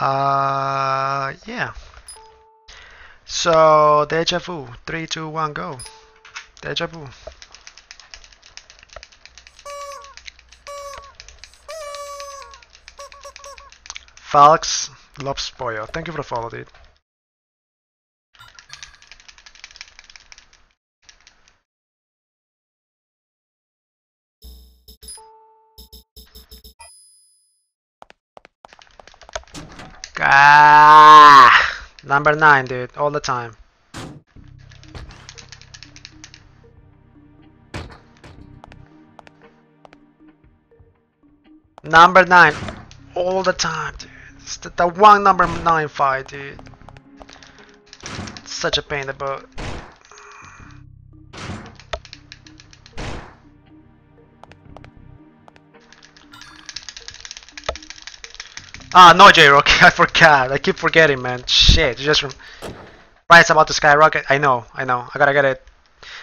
Uh, yeah. So, deja vu. Three, two, one, go. Deja vu. Falx loves Pollo. Thank you for the follow, dude. Ah, number nine, dude, all the time. Number nine, all the time, dude. It's the, the one number nine fight, dude. Such a pain in the butt. Ah, no, J-Rock, I forgot. I keep forgetting, man. Shit, just price about to skyrocket. I know, I know. I gotta get it.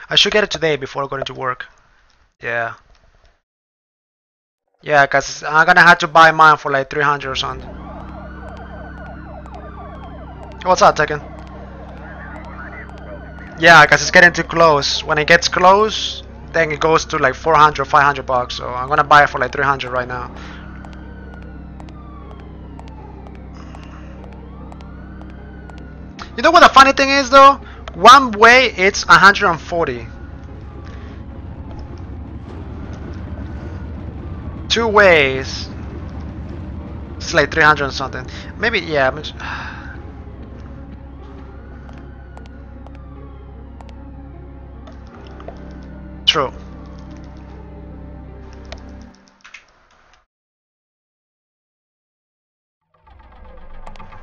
I should get it today before going to work. Yeah. Yeah, cause I'm gonna have to buy mine for like 300 or something. What's up, Tekken? Yeah, cause it's getting too close. When it gets close, then it goes to like 400 500 bucks. So I'm gonna buy it for like 300 right now. You know what the funny thing is though? One way it's 140. Two ways. It's like 300 something. Maybe, yeah. True.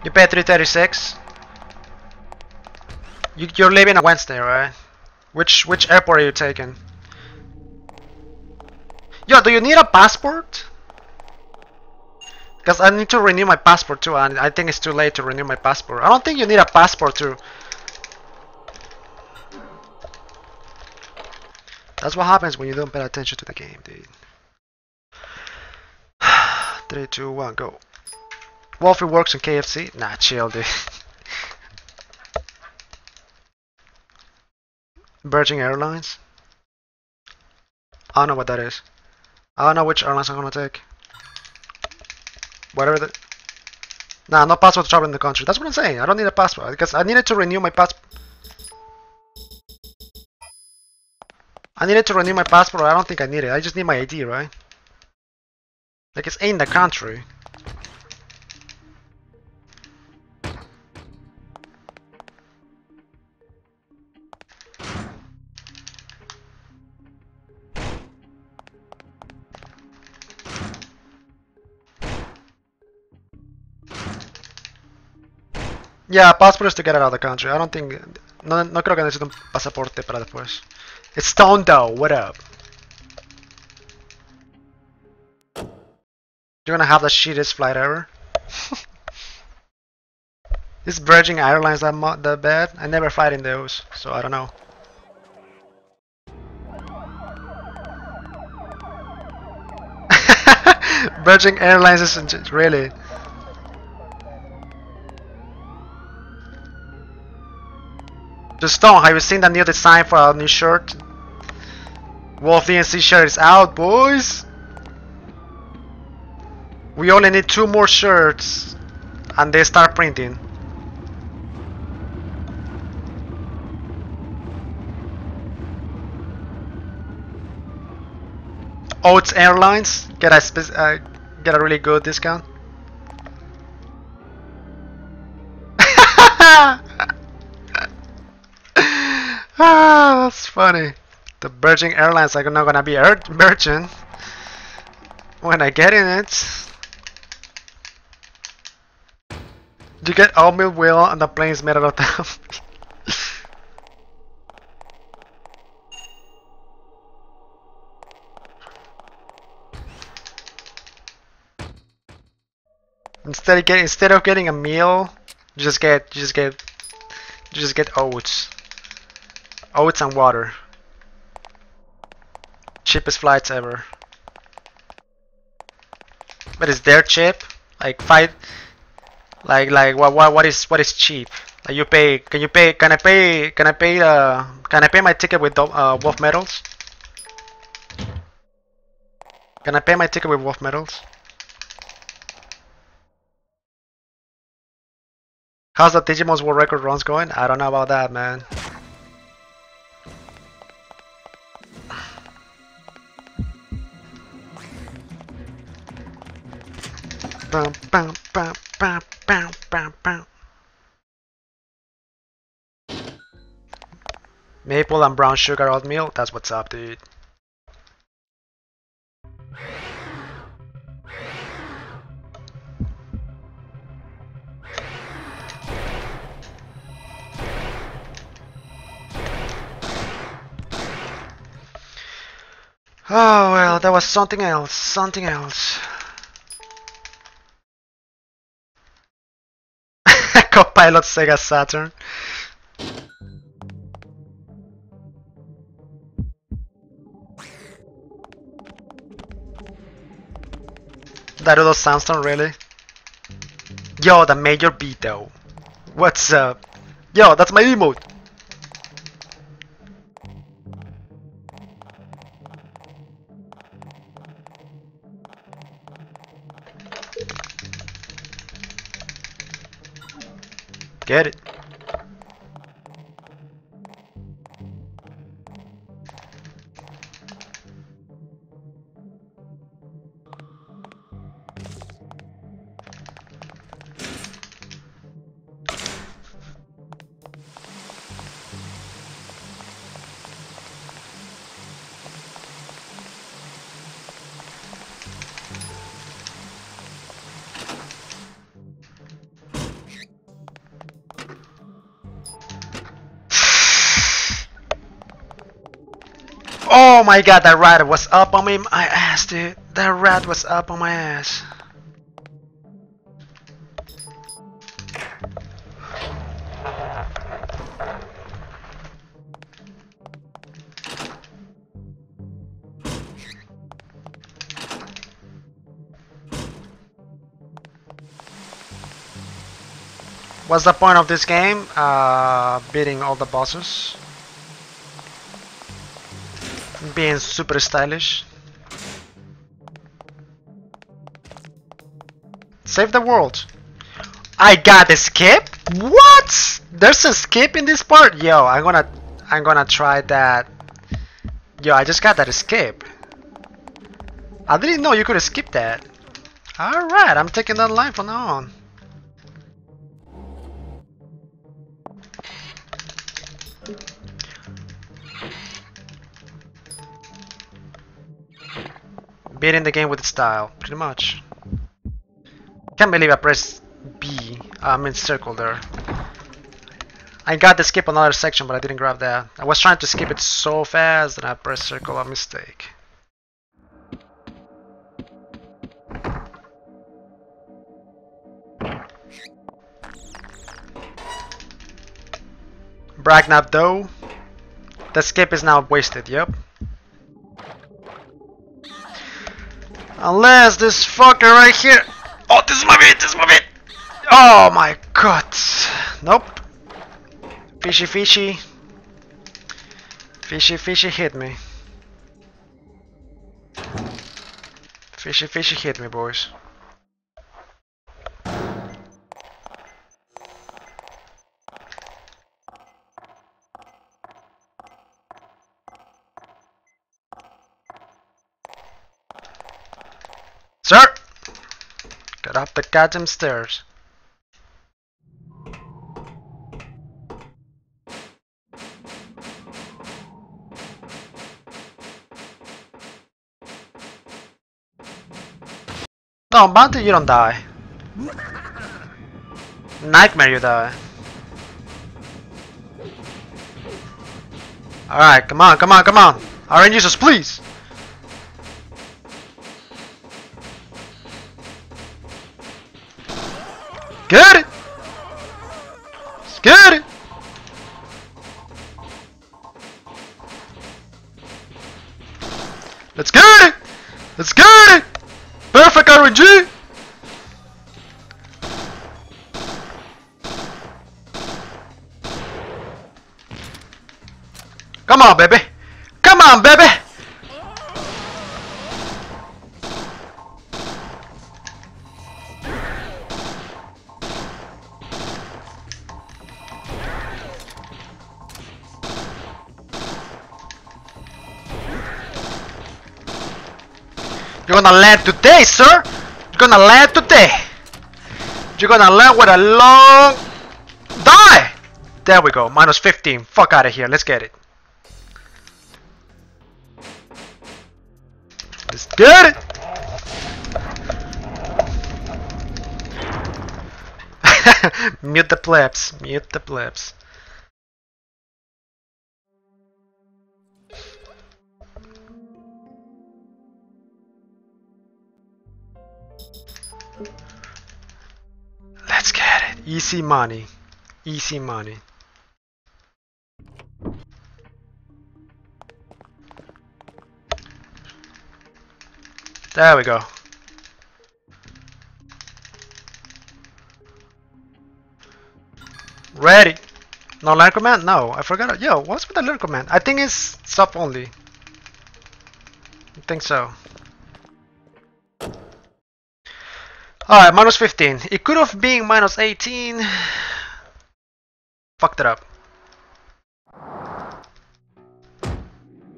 You pay 336? You, you're leaving on Wednesday, right? Which which airport are you taking? Yo, do you need a passport? Because I need to renew my passport too, and I think it's too late to renew my passport. I don't think you need a passport too. That's what happens when you don't pay attention to the game, dude. 3, 2, 1, go. Wolfie works in KFC? Nah, chill, dude. Virgin Airlines? I don't know what that is. I don't know which airlines I'm gonna take. Whatever the... Nah, no passport to travel in the country. That's what I'm saying. I don't need a passport because I needed to renew my passport. I needed to renew my passport. I don't think I need it. I just need my ID, right? Like it's in the country. Yeah, passport is to get out of the country. I don't think... No, no creo que necesite un pasaporte para después. It's Stone though, what up? You're gonna have the shittiest flight ever? Is Virgin Airlines that, that bad? I never fly in those, so I don't know. Virgin Airlines isn't really... The Stone, have you seen the new design for our new shirt? Wolf DNC shirt is out, boys! We only need two more shirts and they start printing. Oats Airlines get a uh, get a really good discount. Ah, that's funny. The Virgin Airlines are not gonna be merchant when I get in it. You get oatmeal wheel and the plane's made out of them. instead of getting instead of getting a meal, you just get you just get you just get oats. Oats and water. Cheapest flights ever. But is their cheap? Like five Like like what what what is what is cheap? Like you pay? Can you pay? Can I pay? Can I pay? Uh, can I pay my ticket with uh, wolf medals? Can I pay my ticket with wolf medals? How's the Digimon's World Record runs going? I don't know about that, man. Bum, bum, bum, bum, bum, bum, bum. Maple and brown sugar oatmeal, that's what's up, dude. Oh well, that was something else, something else. Copilot Sega Saturn. Darude Sandstorm, really? Yo, the Major Beto. What's up? Yo, that's my emote. Get it. My god, that rat was up on me, my ass, dude. That rat was up on my ass. What's the point of this game? Uh, beating all the bosses. Being super stylish. Save the world. I got a skip? What? There's a skip in this part? Yo, I'm gonna I'm gonna try that. Yo, I just got that skip. I didn't know you could skip that. Alright, I'm taking that line from now on. Beating the game with its style, pretty much. Can't believe I pressed B, uh, I mean circle there. I got to skip another section, but I didn't grab that. I was trying to skip it so fast that I pressed circle, a mistake. Bragnap though. The skip is now wasted, yep. Unless this fucker right here... Oh, this is my bit, this is my bit! Oh my god! Nope. Fishy fishy. Fishy fishy hit me. Fishy fishy hit me, boys. Goddamn stairs. No, Bounty, you don't die. Nightmare, you die. Alright, come on, come on, come on. RNGesus, please! On, baby. Come on, baby. You're gonna land today, sir. You're gonna land today. You're gonna land with a long die. There we go. Minus 15. Fuck out of here. Let's get it. Mute the plebs. Mute the plebs. Let's get it. Easy money. Easy money. There we go. No learn command? No, I forgot. Yo, what's with the learn command? I think it's sub only. I think so. Alright, minus 15. It could have been minus 18. Fucked it up.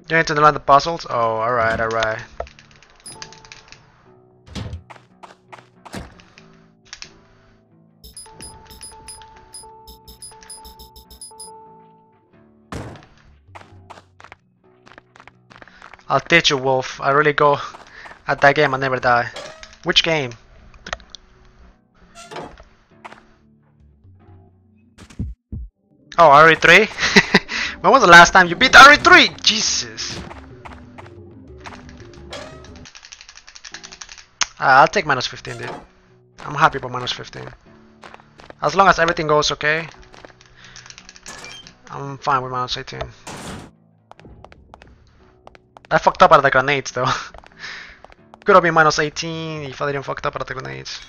You need to learn the puzzles? Oh, alright, alright. I'll teach you, Wolf. I really go at that game, I never die. Which game? Oh, RE3? when was the last time you beat RE3? Jesus. Uh, I'll take minus 15, dude. I'm happy about minus 15. As long as everything goes okay, I'm fine with minus 18. I fucked up at the grenades though. Could have been minus 18 if I didn't fucked up at the grenades.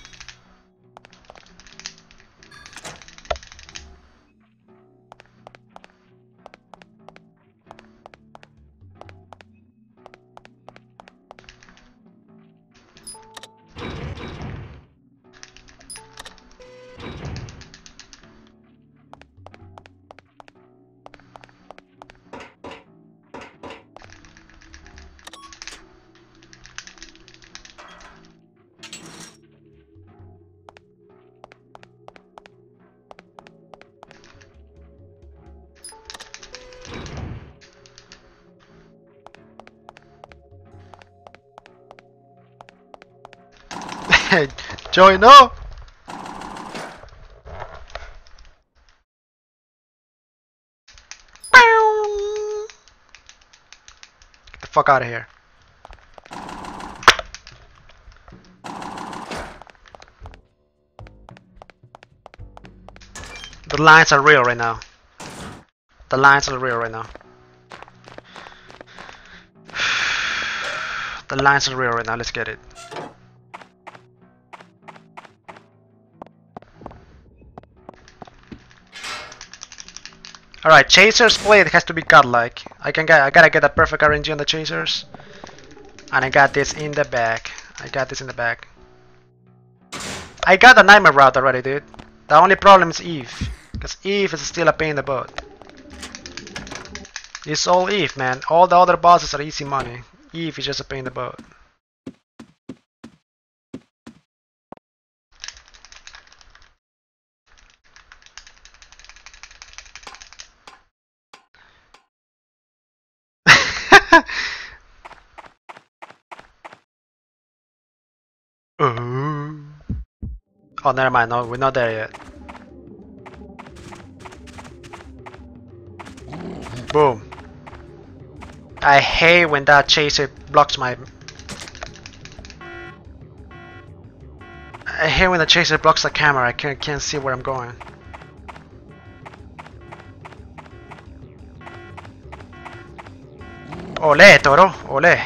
Joey, no! Get the fuck out of here. The lines are real right now. The lines are real right now. The lines are real right now, let's get it. Alright, Chaser's blade has to be godlike. I can get I gotta get a perfect RNG on the Chasers. And I got this in the back. I got this in the back. I got the Nightmare route already, dude. The only problem is Eve. Because Eve is still a pain in the butt. It's all Eve, man. All the other bosses are easy money. Eve is just a pain in the butt. Ooh. Oh, never mind. No, we're not there yet. Boom. I hate when that chaser blocks my... I hate when the chaser blocks the camera. I can't, can't see where I'm going. Ole, Toro. Ole.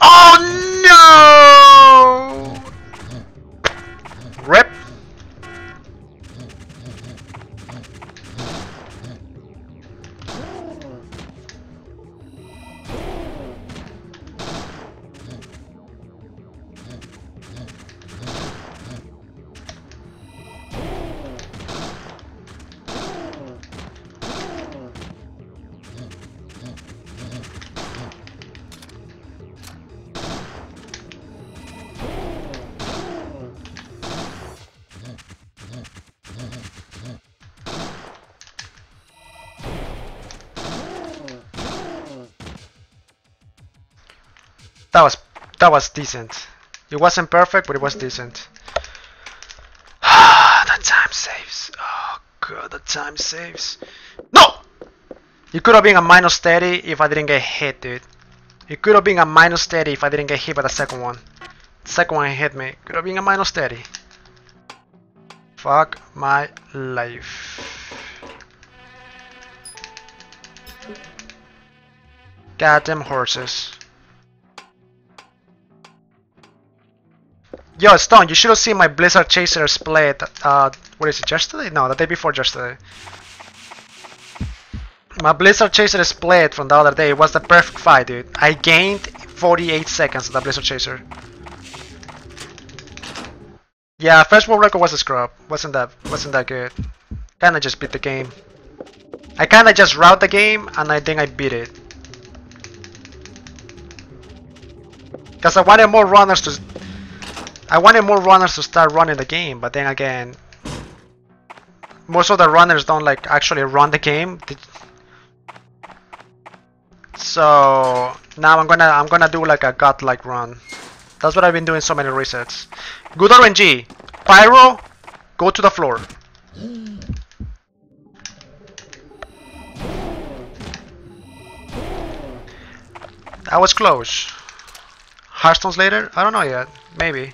Oh no! That was decent. It wasn't perfect, but it was decent. the time saves. Oh god, the time saves. No! It could have been a minus 30 if I didn't get hit, dude. It could have been a minus 30 if I didn't get hit by the second one. The second one hit me. Could have been a minus 30. Fuck my life. Goddamn horses. Yo, Stone, you should have seen my Blizzard Chaser split. Uh, what is it, yesterday? No, the day before yesterday. My Blizzard Chaser split from the other day. It was the perfect fight, dude. I gained 48 seconds of the Blizzard Chaser. Yeah, first world record was a scrub. Wasn't that wasn't that good. Kinda just beat the game. I kinda just route the game and I think I beat it. Cause I wanted more runners to I wanted more runners to start running the game, but then again most of the runners don't like actually run the game. So now I'm gonna I'm gonna do like a godlike run. That's what I've been doing so many resets. Good RNG. Pyro, go to the floor. That was close. Hearthstones later? I don't know yet. Maybe.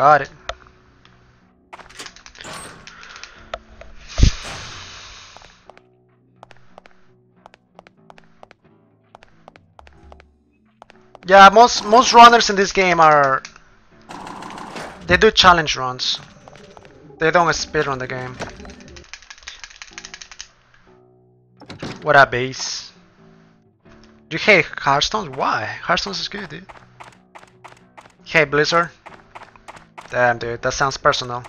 Got it. Yeah, most most runners in this game are they do challenge runs. They don't speedrun the game. What up, base? You hate Hearthstone? Why? Hearthstone is good, dude. Hey, Blizzard. Damn, dude, that sounds personal.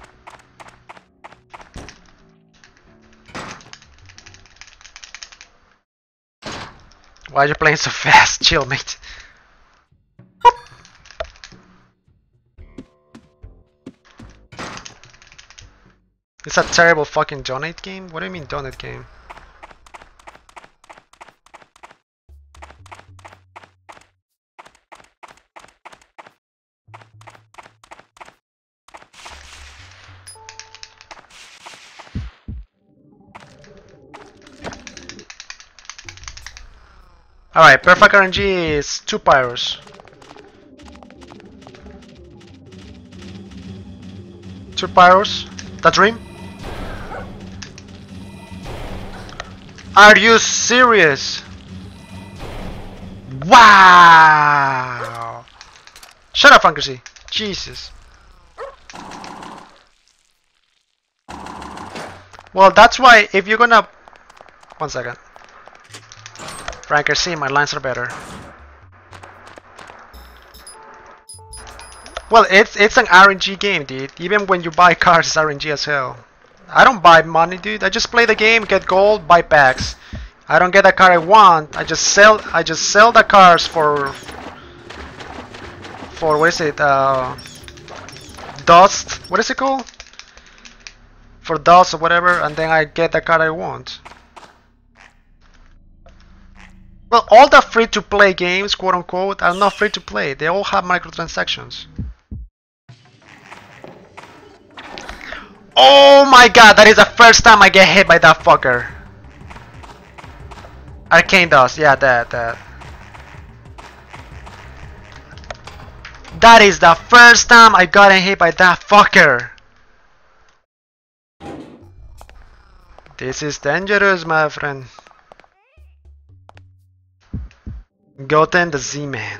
Why are you playing so fast? Chill, mate. It's a terrible fucking donate game? What do you mean donate game? Alright, perfect RNG is two pyros. Two pyros. The dream? Are you serious? Wow! Shut up, Frankrissy. Jesus. Well, that's why if you're gonna... One second. Frank, see my lines are better. Well, it's it's an RNG game, dude. Even when you buy cars, it's RNG as hell. I don't buy money, dude. I just play the game, get gold, buy packs. I don't get the car I want. I just sell. I just sell the cars for for what is it? Uh, dust. What is it called? For dust or whatever, and then I get the car I want. Well, all the free-to-play games, quote-unquote, are not free-to-play. They all have microtransactions. Oh my god, that is the first time I get hit by that fucker. Arcane dust, yeah, that, that. That is the first time I got hit by that fucker. This is dangerous, my friend. Goten the Z-Man.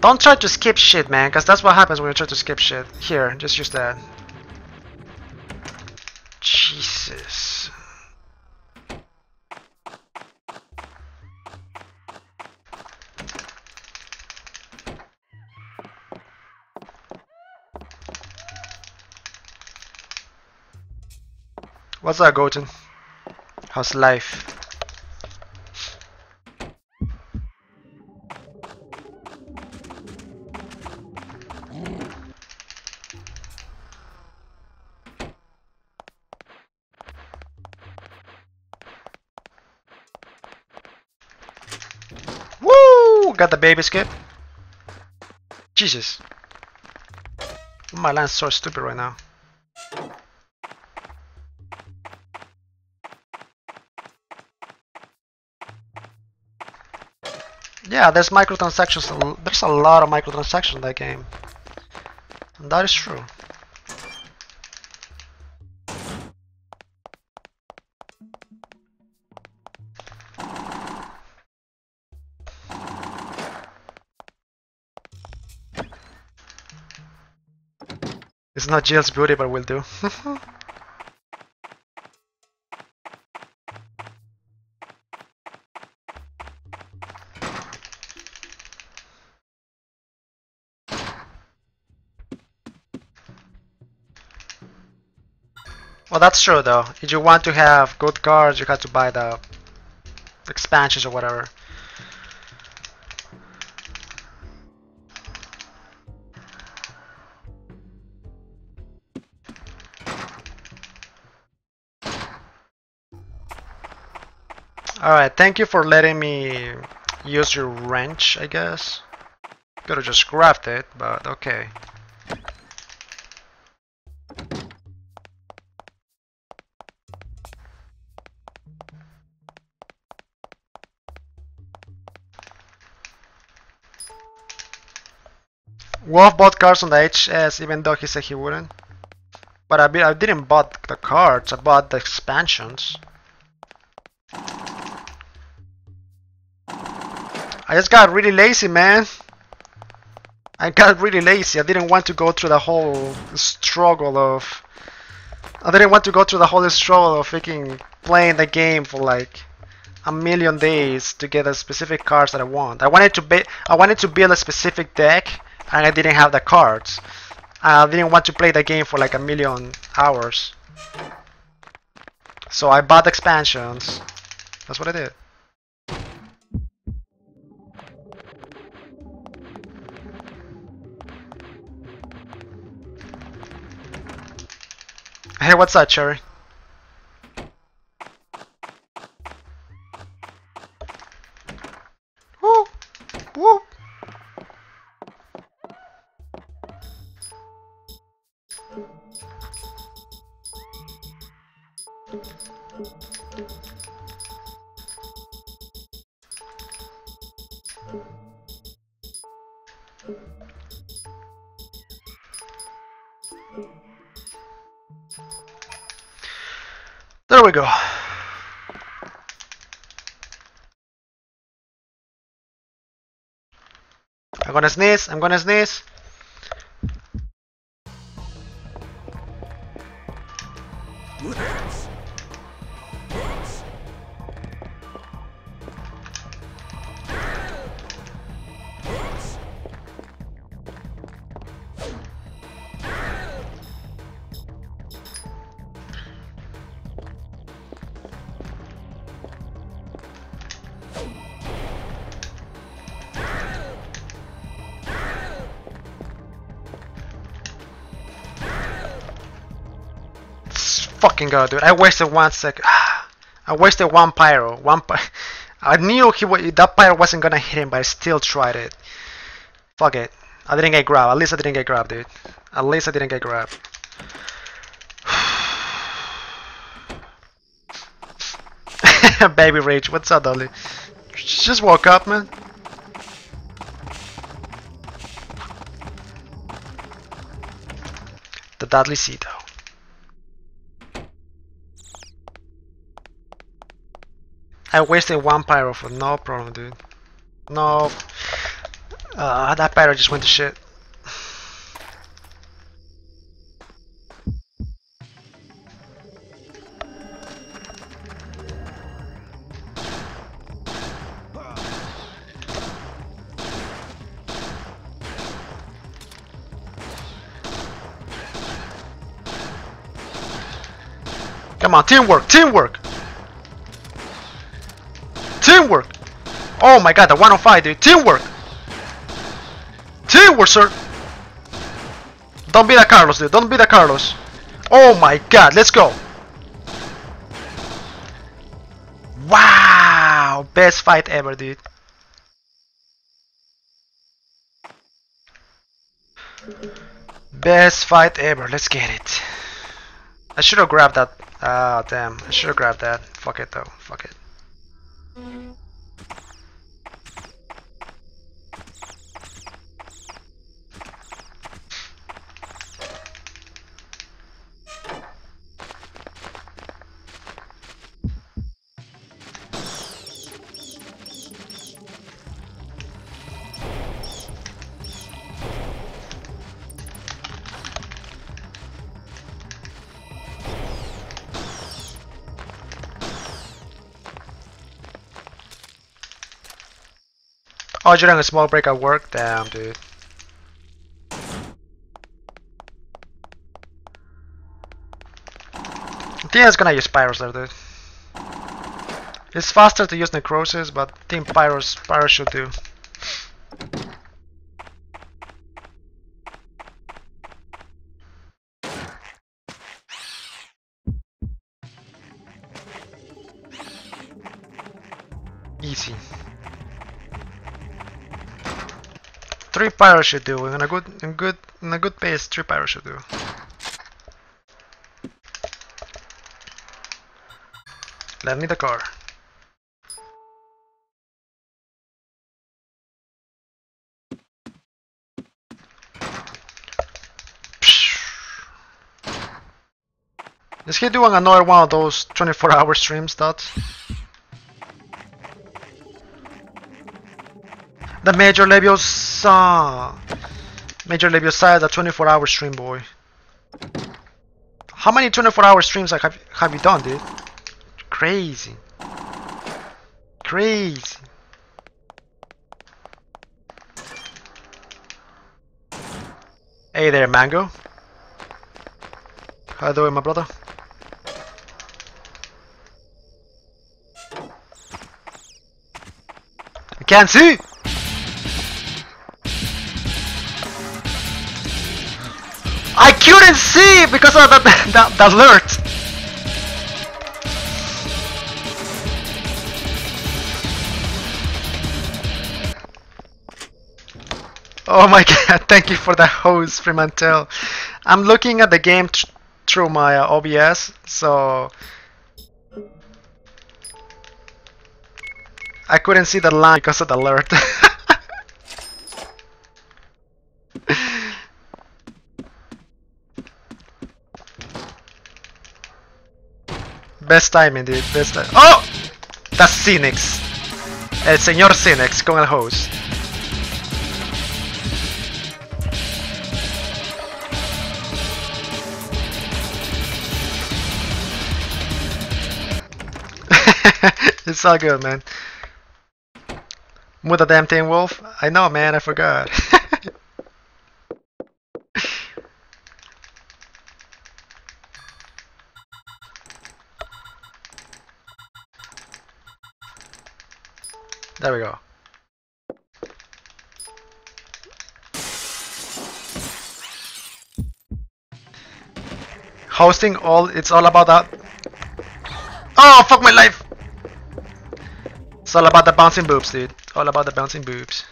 Don't try to skip shit, man, because that's what happens when you try to skip shit. Here, just use that. Jesus. What's up, Goten? How's life? Woo! Got the baby skip. Jesus. My land's so stupid right now. Yeah, there's microtransactions. There's a lot of microtransactions in that game. And that is true. It's not Jill's beauty, but will do. that's true though. If you want to have good cards, you have to buy the expansions or whatever. Alright, thank you for letting me use your wrench, I guess. Could've just grabbed it, but okay. Wolf bought cards on the HS even though he said he wouldn't. But I, I didn't bought the cards, I bought the expansions. I just got really lazy, man. I got really lazy. I didn't want to go through the whole struggle of... I didn't want to go through the whole struggle of freaking playing the game for like a million days to get the specific cards that I want. I wanted to be I wanted to build a specific deck and I didn't have the cards. I didn't want to play the game for like a million hours. So I bought expansions. That's what I did. Hey, what's that, Cherry? Gonna sneeze, I'm gonna sneeze. God, dude. I wasted one second. I wasted one pyro. One py I knew he that pyro wasn't gonna hit him, but I still tried it. Fuck it. I didn't get grabbed. At least I didn't get grabbed, dude. At least I didn't get grabbed. Baby Rage, what's up, Dolly? Just woke up, man. The Dudley Cito. I wasted one pyro for no problem, dude. No. Uh, that pyro just went to shit. Come on, teamwork, teamwork! Oh my god, the 105, dude. Teamwork! Teamwork, sir! Don't be the Carlos, dude. Don't be the Carlos. Oh my god, let's go. Wow! Best fight ever, dude. Best fight ever. Let's get it. I should have grabbed that. Ah, damn. I should have grabbed that. Fuck it, though. Fuck it. Oh, during a small break at work? Damn, dude. I think it's gonna use Pyros there, dude. It's faster to use Necrosis, but I think Pyros, Pyros should do. Pyros should do. In a good, in good, in a good pace, three pyros should do. Lend me the car. Is he doing another one of those 24 hour streams, dots? The Major Leviosa! Major Leviosa is a 24 hour stream, boy. How many 24 hour streams have, have you done, dude? Crazy. Crazy. Hey there, Mango. How you doing, my brother? I can't see! Couldn't see because of the, the, the alert! Oh my god, thank you for the hose, Fremantle. I'm looking at the game through my uh, OBS, so... I couldn't see the line because of the alert. Best timing, dude. Best time. ¡Oh! That's Cynics. El señor Cynics con el host. it's all good, man. Move the damn thing, Wolf. I know, man. I forgot. There we go. Hosting all, it's all about that. Oh, fuck my life! It's all about the bouncing boobs, dude. All about the bouncing boobs.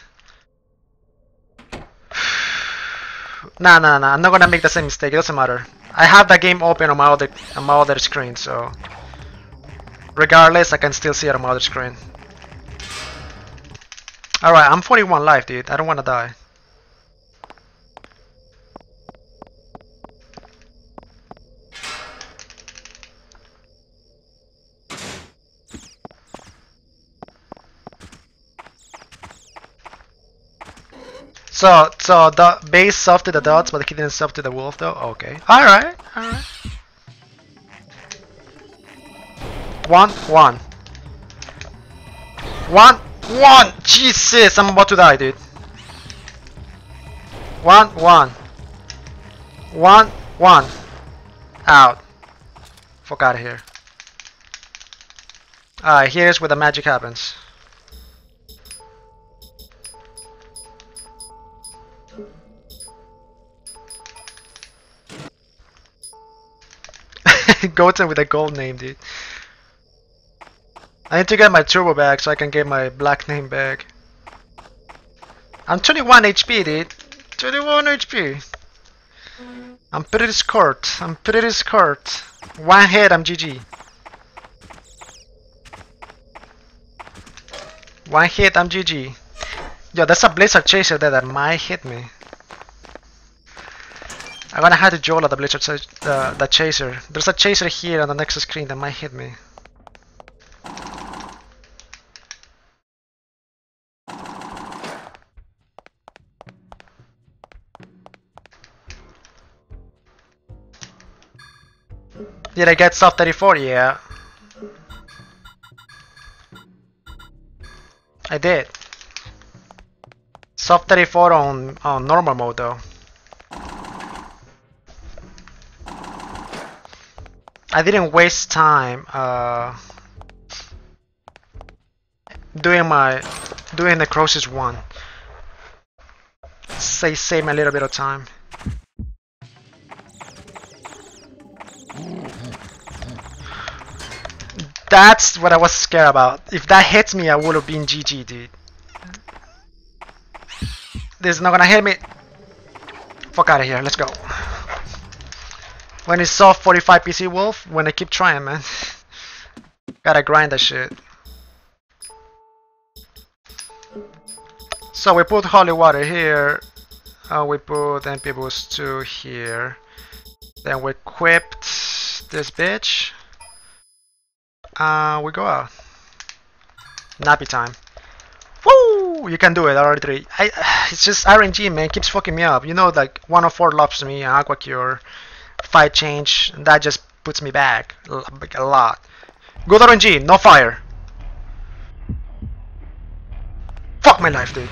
nah, nah, nah. I'm not gonna make the same mistake. It doesn't matter. I have the game open on my other on my other screen, so regardless, I can still see it on my other screen. Alright, I'm 41 life, dude. I don't want to die. So, so the base soft to the dots, but the kid didn't soft to the wolf though? Okay. Alright, alright. One, one. One, one! Jesus, I'm about to die, dude. One, one. One, one. Out. Fuck out of here. Alright, here's where the magic happens. Goten with a gold name, dude. I need to get my turbo back so I can get my black name back. I'm 21 HP, dude. 21 HP. I'm pretty scored. I'm pretty scored. One hit, I'm GG. One hit, I'm GG. Yo, that's a Blizzard Chaser there that might hit me. I'm gonna have to jolt at the Blizzard uh, the Chaser. There's a Chaser here on the next screen that might hit me. Did I get soft 34? Yeah. I did. Soft 34 on, on normal mode though. I didn't waste time uh, doing my doing the closest one. Say save a little bit of time. That's what I was scared about. If that hits me, I would have been GG, dude. This is not gonna hit me. Fuck out of here, let's go. When it's soft 45 PC Wolf, when I keep trying, man. Gotta grind that shit. So we put holy water here. Uh, we put MP boost 2 here. Then we equipped this bitch. Uh, we go out. Nappy time. Woo! You can do it, RR3. I, it's just RNG, man. Keeps fucking me up. You know, like 104 lops me, Aqua Cure, fight change, that just puts me back Like, a lot. Good RNG, no fire. Fuck my life, dude.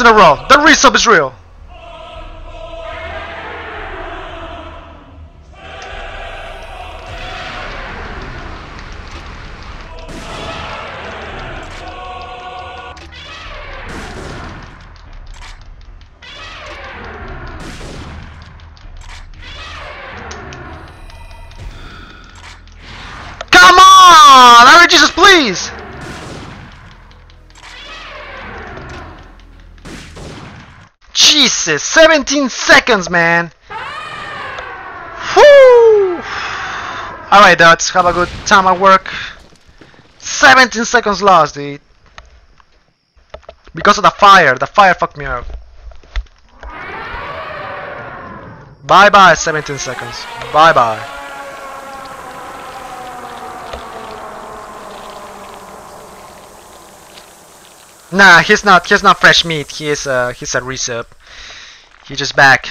In a row, the resub is real. Jesus, 17 seconds, man! Whoo! Alright, dudes, have a good time at work. 17 seconds lost, dude. Because of the fire, the fire fucked me up. Bye bye, 17 seconds. Bye bye. Nah, he's not. He's not fresh meat. He is. Uh, he's a resub. He just back.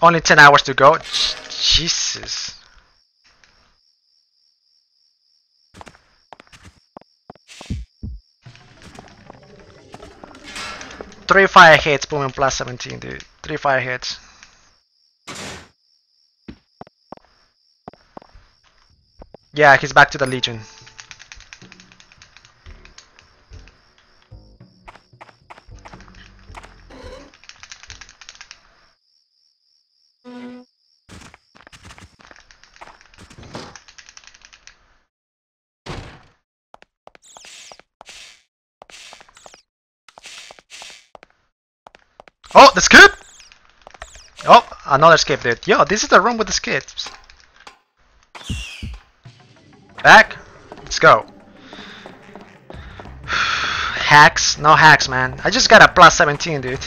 Only 10 hours to go. Jesus. Three fire hits, booming plus 17, dude. Three fire hits. Yeah, he's back to the Legion. Oh, the skip! Oh, another skip, dude. Yo, this is the room with the skips. Back? Let's go. hacks? No hacks, man. I just got a plus 17, dude.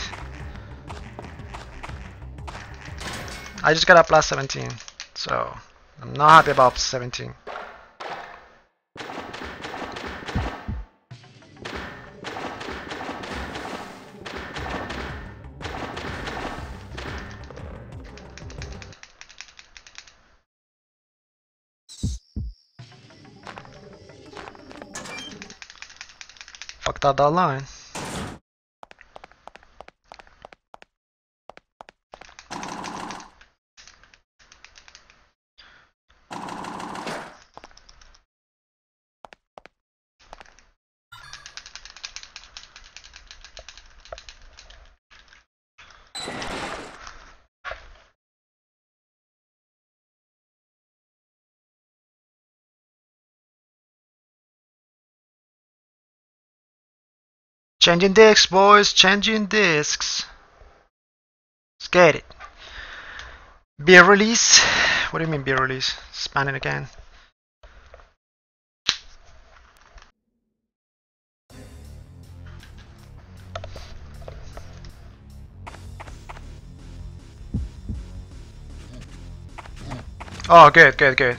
I just got a plus 17. So, I'm not happy about 17. Fucked that line. Changing discs, boys. Changing discs. Let's get it. Beer release. What do you mean beer release? Spanning again. Oh, good, good, good.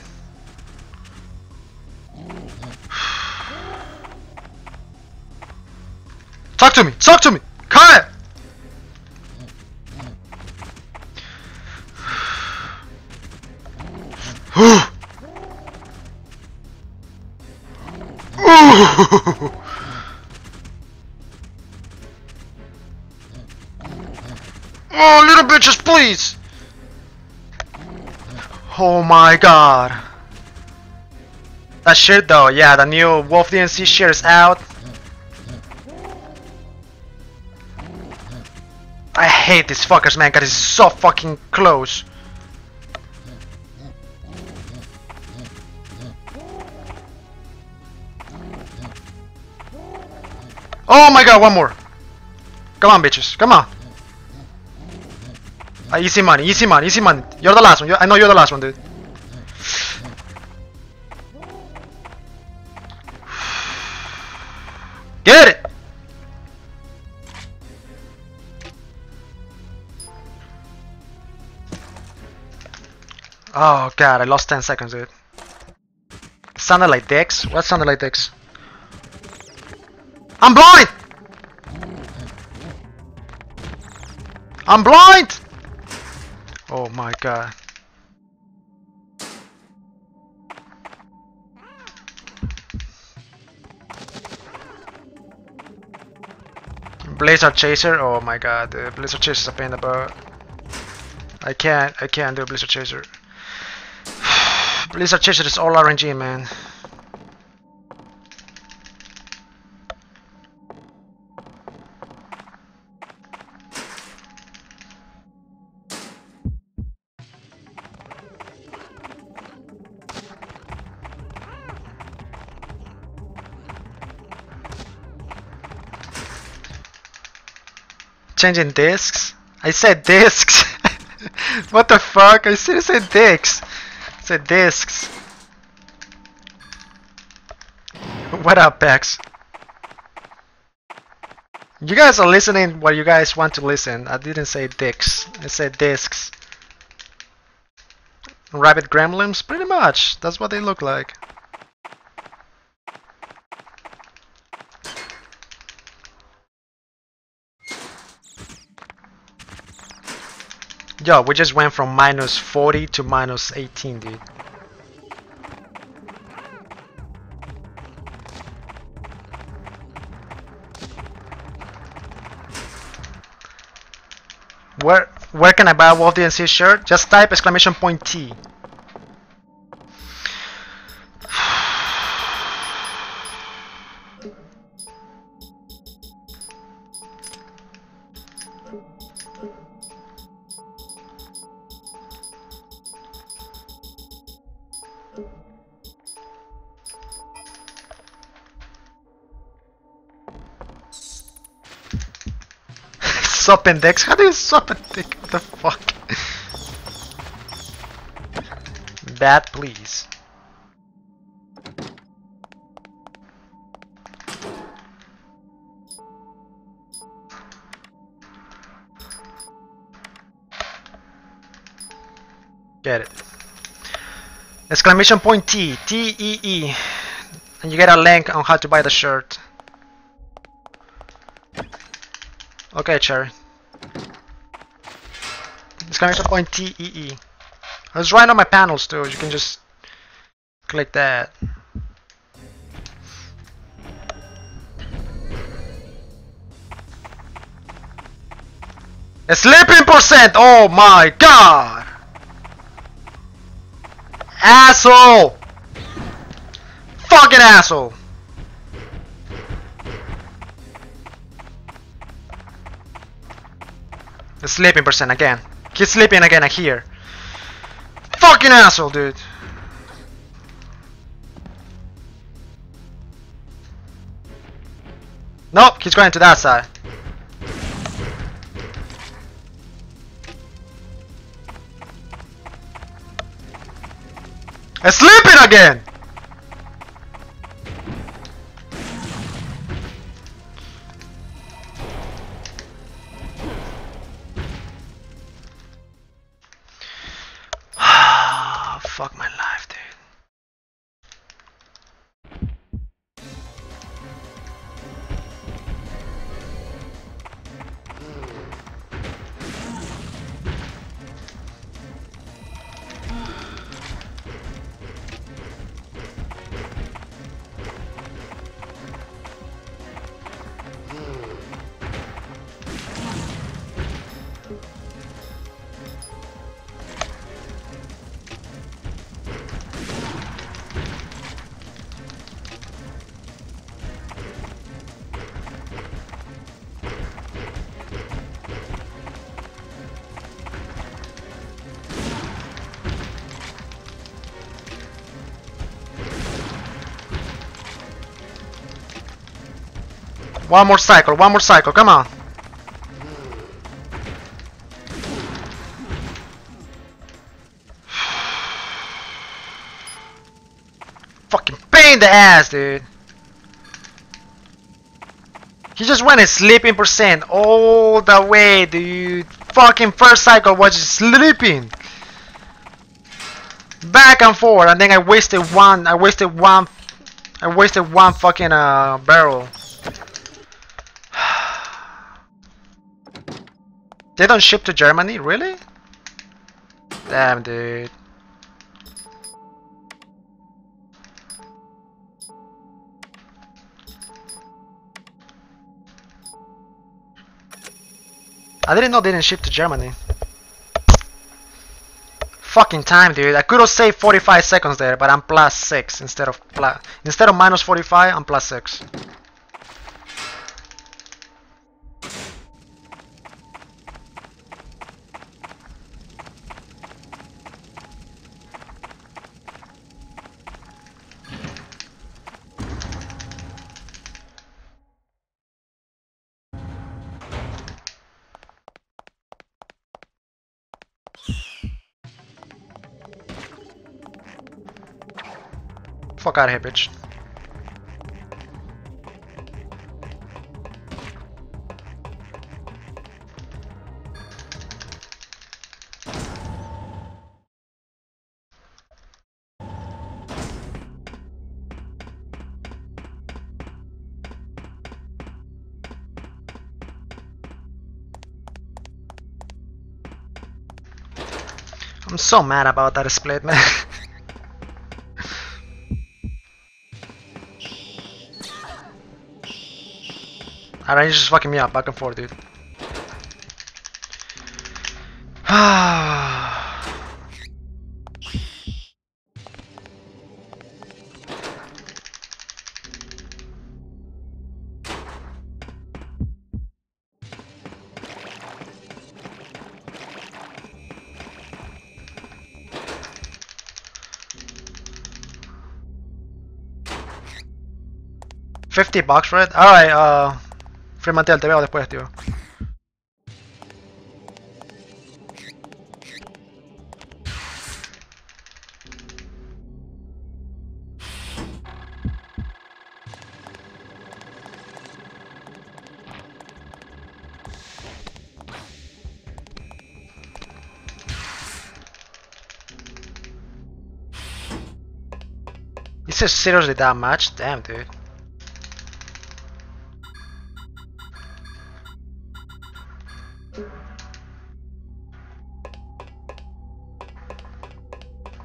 Talk to me! Talk to me! Kyle! oh, little bitches, please! Oh my god. That shit though, yeah, the new Wolf DNC shit is out. Hate these fuckers, man, cause it's so fucking close. Oh my god, one more. Come on, bitches, come on. Uh, easy money, easy money, easy money. You're the last one. You're, I know you're the last one, dude. God, I lost 10 seconds, dude. sounded like dicks? What sounded like dicks? I'm blind! I'm blind! Oh my god. Blizzard Chaser? Oh my god, the Blizzard Chaser is a pain in the butt. I can't, I can't do Blizzard Chaser. Blizzard Chaser is all RNG, man. Changing discs? I said discs! what the fuck? I I said discs! Said discs. What up, Bex? You guys are listening what you guys want to listen. I didn't say dicks. I said discs. Rabbit gremlins? Pretty much. That's what they look like. Yo, we just went from minus 40 to minus 18, dude. Where where can I buy a Wolf DNC shirt? Just type exclamation point T. Sup index? How do you sup index? What the fuck? Bat, please. Get it. Exclamation point T. T E E. And you get a link on how to buy the shirt. Okay, Cherry. Exclamation point T E E. It's right on my panels too. You can just click that. A sleeping percent! Oh my god! Asshole! Fucking asshole! The sleeping percent again. He's sleeping again, I hear. Fucking asshole, dude. Nope, he's going to that side. I'm sleeping again! One more cycle, one more cycle, come on. Fucking pain in the ass, dude. He just went in sleeping percent all the way, dude. Fucking first cycle was just sleeping. Back and forth, and then I wasted one. I wasted one. I wasted one fucking uh, barrel. They don't ship to Germany, really? Damn, dude. I didn't know they didn't ship to Germany. Fucking time, dude. I could have saved 45 seconds there, but I'm plus 6 instead of plus instead of minus 45, I'm plus 6. I'm so mad about that split, man. Alright, he's just fucking me up back and forth, dude. Fifty bucks for it? Alright, uh Fremantel, te veo después, tío. It says damage? Damn, dude.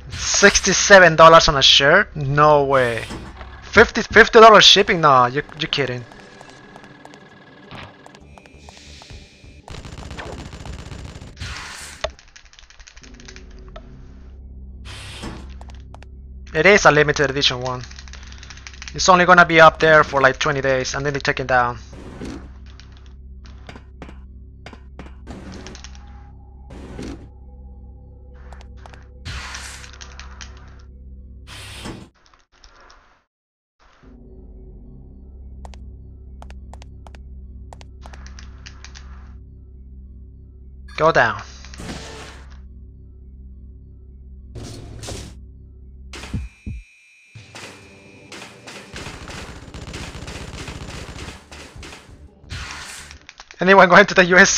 Sixty-seven dollars on a shirt? No way. 50 dollars shipping? No, you you kidding? It is a limited edition one. It's only gonna be up there for like 20 days and then they take it down. Go down. Anyone going to the US?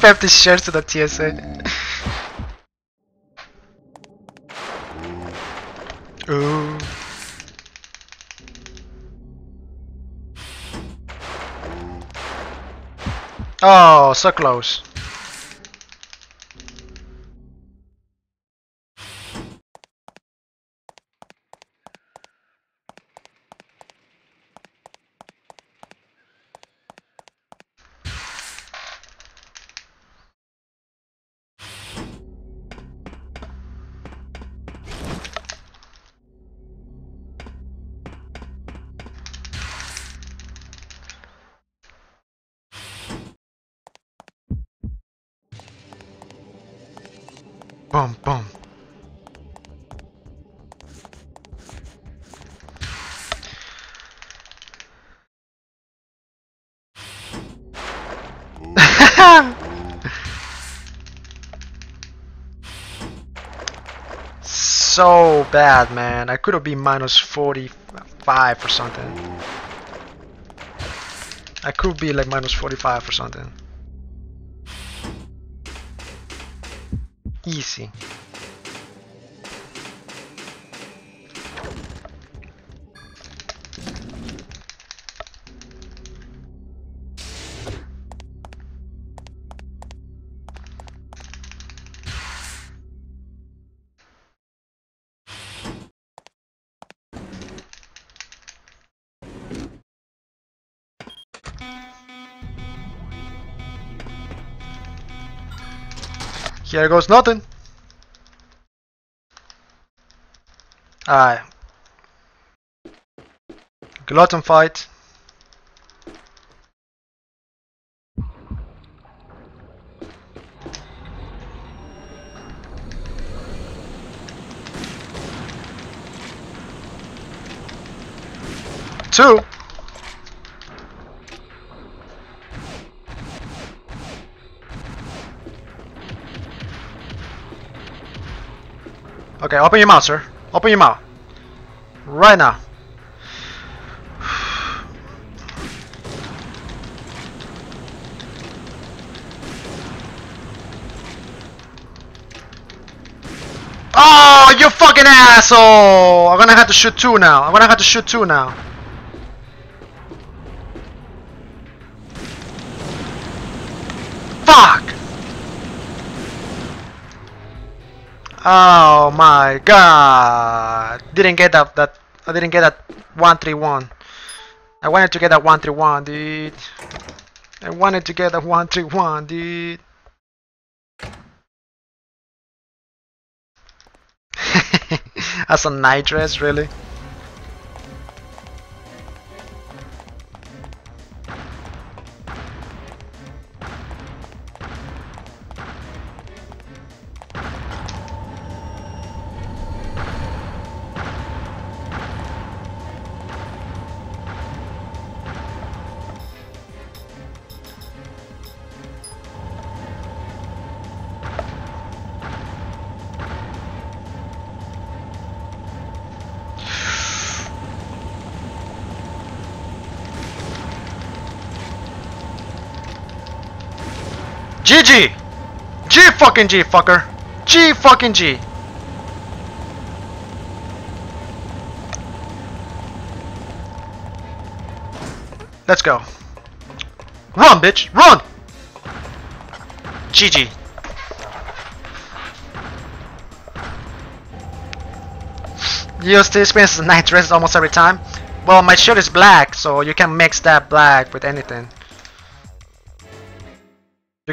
50 shares to the TSA. Oh, so close. So bad, man. I could have been minus 45 or something. I could be like minus 45 or something. Easy. Here goes nothing. Alright. Glutton fight. Two. Okay, open your mouth, sir. Open your mouth. Right now. Oh, you fucking asshole! I'm gonna have to shoot two now. I'm gonna have to shoot two now. Oh my god! Didn't get that. That I didn't get that one three one. I wanted to get that one three one, dude. I wanted to get that one three one, dude. As a night dress, really. GG! G fucking G, fucker! G fucking G! Let's go. Run, bitch! Run! GG. Use the experience night dress almost every time. Well, my shirt is black, so you can mix that black with anything.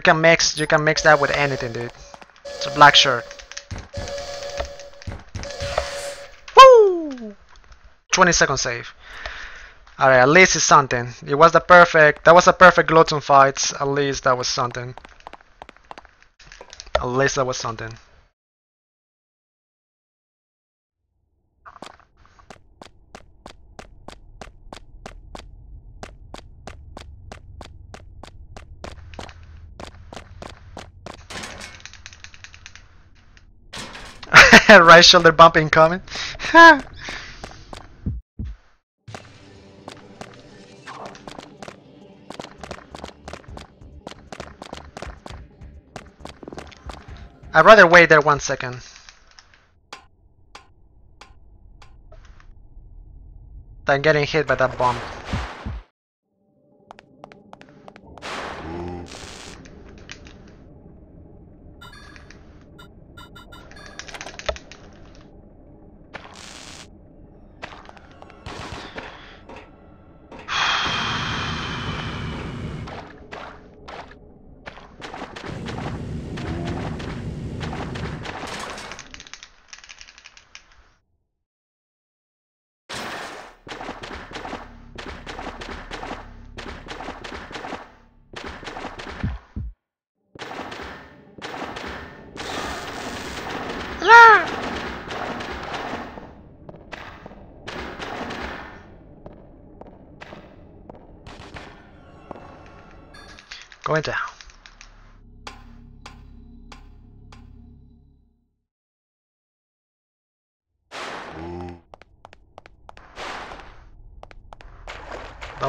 Can mix, you can mix that with anything, dude. It's a black shirt. Woo! 20 second save. Alright, at least it's something. It was the perfect, that was a perfect glutton fight. At least that was something. At least that was something. right shoulder bump incoming. I'd rather wait there one second. Than getting hit by that bomb.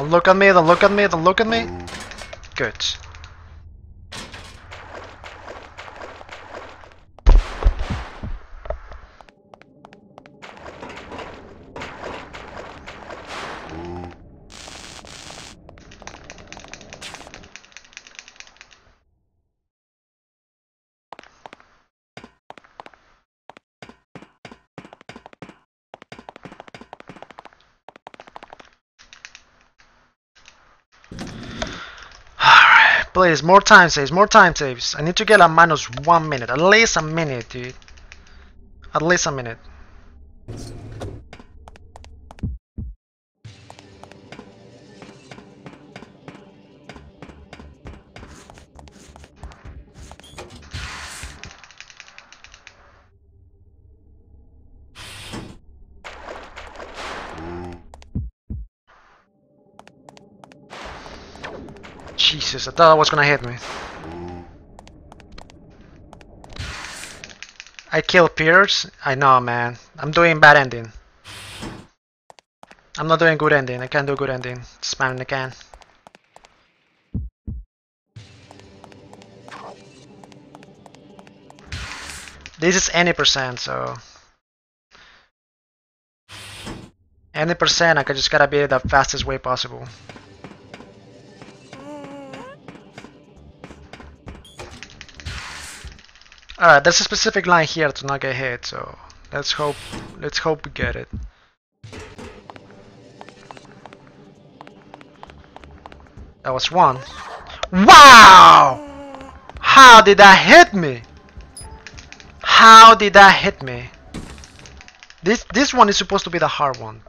Look at me, don't look at me, don't look at me. Good. Please, more time saves, more time saves. I need to get a minus one minute, at least a minute, dude. At least a minute. It was gonna hit me. I killed Pierce? I know, man. I'm doing bad ending. I'm not doing good ending. I can't do good ending. Spamming can. This is any percent, so... Any percent, I just gotta be the fastest way possible. Alright, there's a specific line here to not get hit, so let's hope let's hope we get it. That was one. Wow! How did that hit me? How did that hit me? This this one is supposed to be the hard one.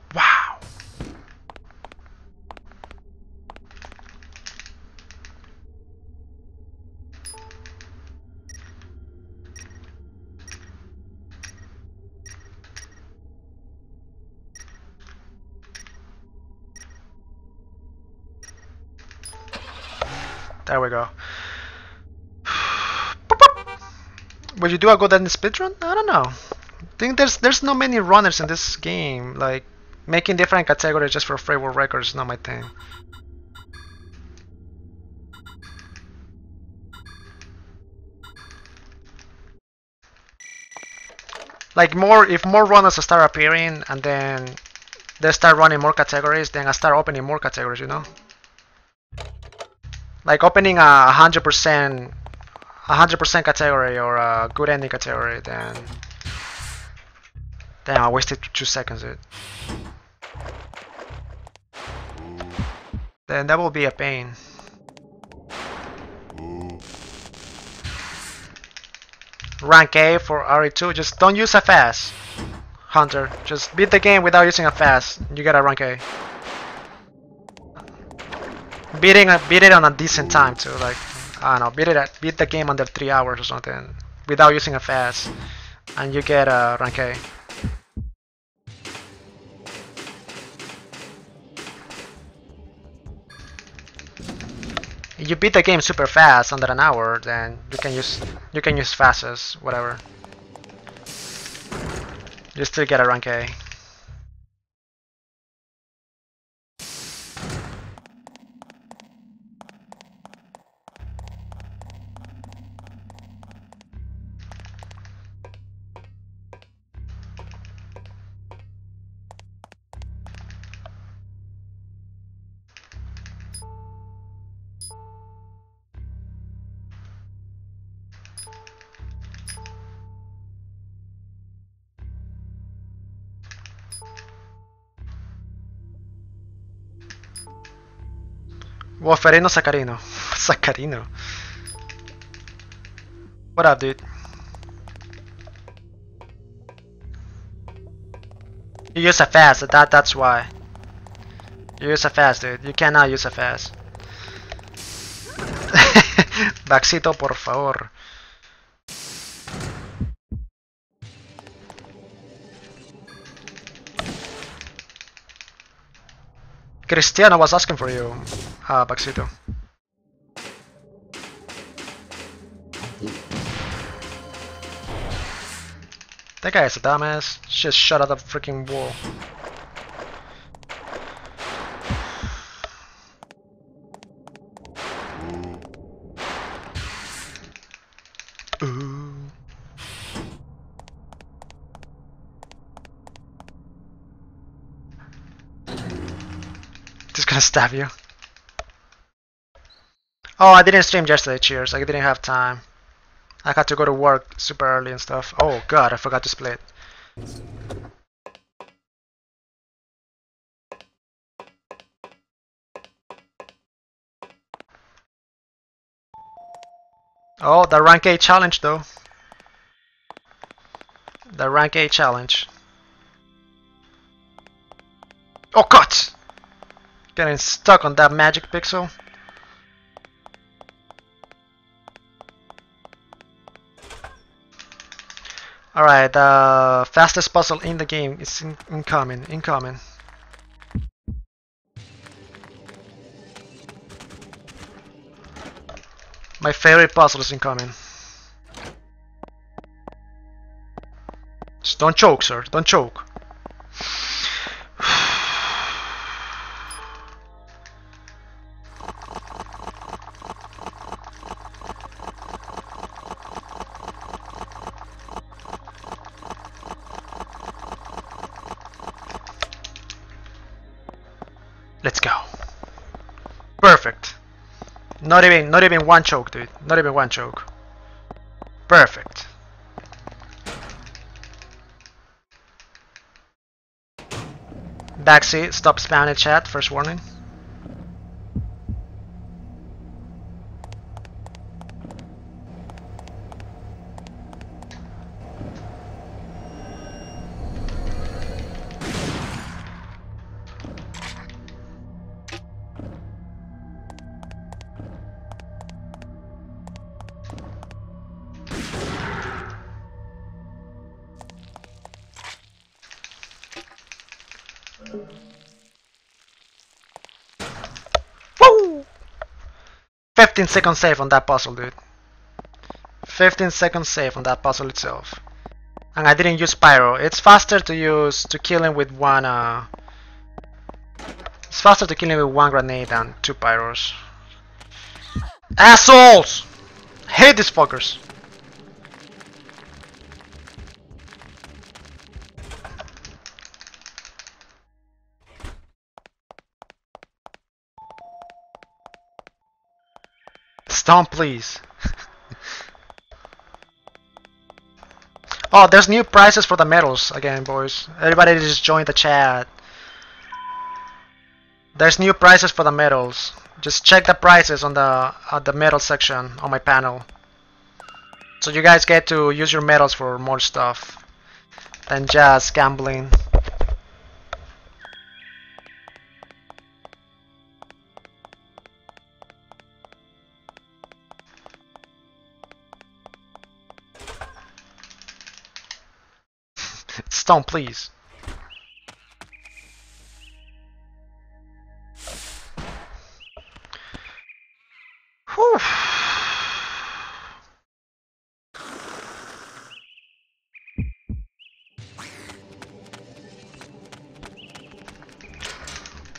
You do? I go that in speedrun? I don't know. I think there's there's not many runners in this game. Like making different categories just for free world records is not my thing. Like more if more runners start appearing and then they start running more categories, then I start opening more categories, you know? Like opening a hundred percent a hundred percent category or a good ending category, then Damn, I wasted two seconds, dude. Then that will be a pain. Rank A for RE2, just don't use FS. Hunter, just beat the game without using a fast. You get a rank A. Beating a, beat it on a decent time too, like Ah, I don't know, beat it at, beat the game under three hours or something without using a fast, and you get a rank A. you beat the game super fast under an hour, then you can use you can use fastest, whatever. You still get a rank A. Wolferino Sacarino. Sacarino. What up, dude? You use a fast, that that's why. You use a fast, dude. You cannot use a fast. Baxito, por favor. Cristiano was asking for you, uh, Baxito. That guy is a dumbass. Just shut out the freaking wall. gonna stab you. Oh, I didn't stream yesterday, cheers. I didn't have time. I had to go to work super early and stuff. Oh god, I forgot to split. Oh, the rank A challenge though. The rank A challenge. Oh god! Getting stuck on that magic pixel. Alright, the uh, fastest puzzle in the game is in incoming, incoming. My favorite puzzle is incoming. Just don't choke, sir. Don't choke. Not even, not even one choke, dude. Not even one choke. Perfect. Backseat, stop spamming chat, first warning. Woo! 15 seconds save on that puzzle, dude. 15 seconds save on that puzzle itself. And I didn't use pyro. It's faster to use to kill him with one uh It's faster to kill him with one grenade than two pyros. Assholes! Hate these fuckers. Stone, please. oh, there's new prices for the medals again, boys. Everybody just join the chat. There's new prices for the medals. Just check the prices on the on the medal section on my panel. So you guys get to use your medals for more stuff than just gambling. Stone, please. Whew.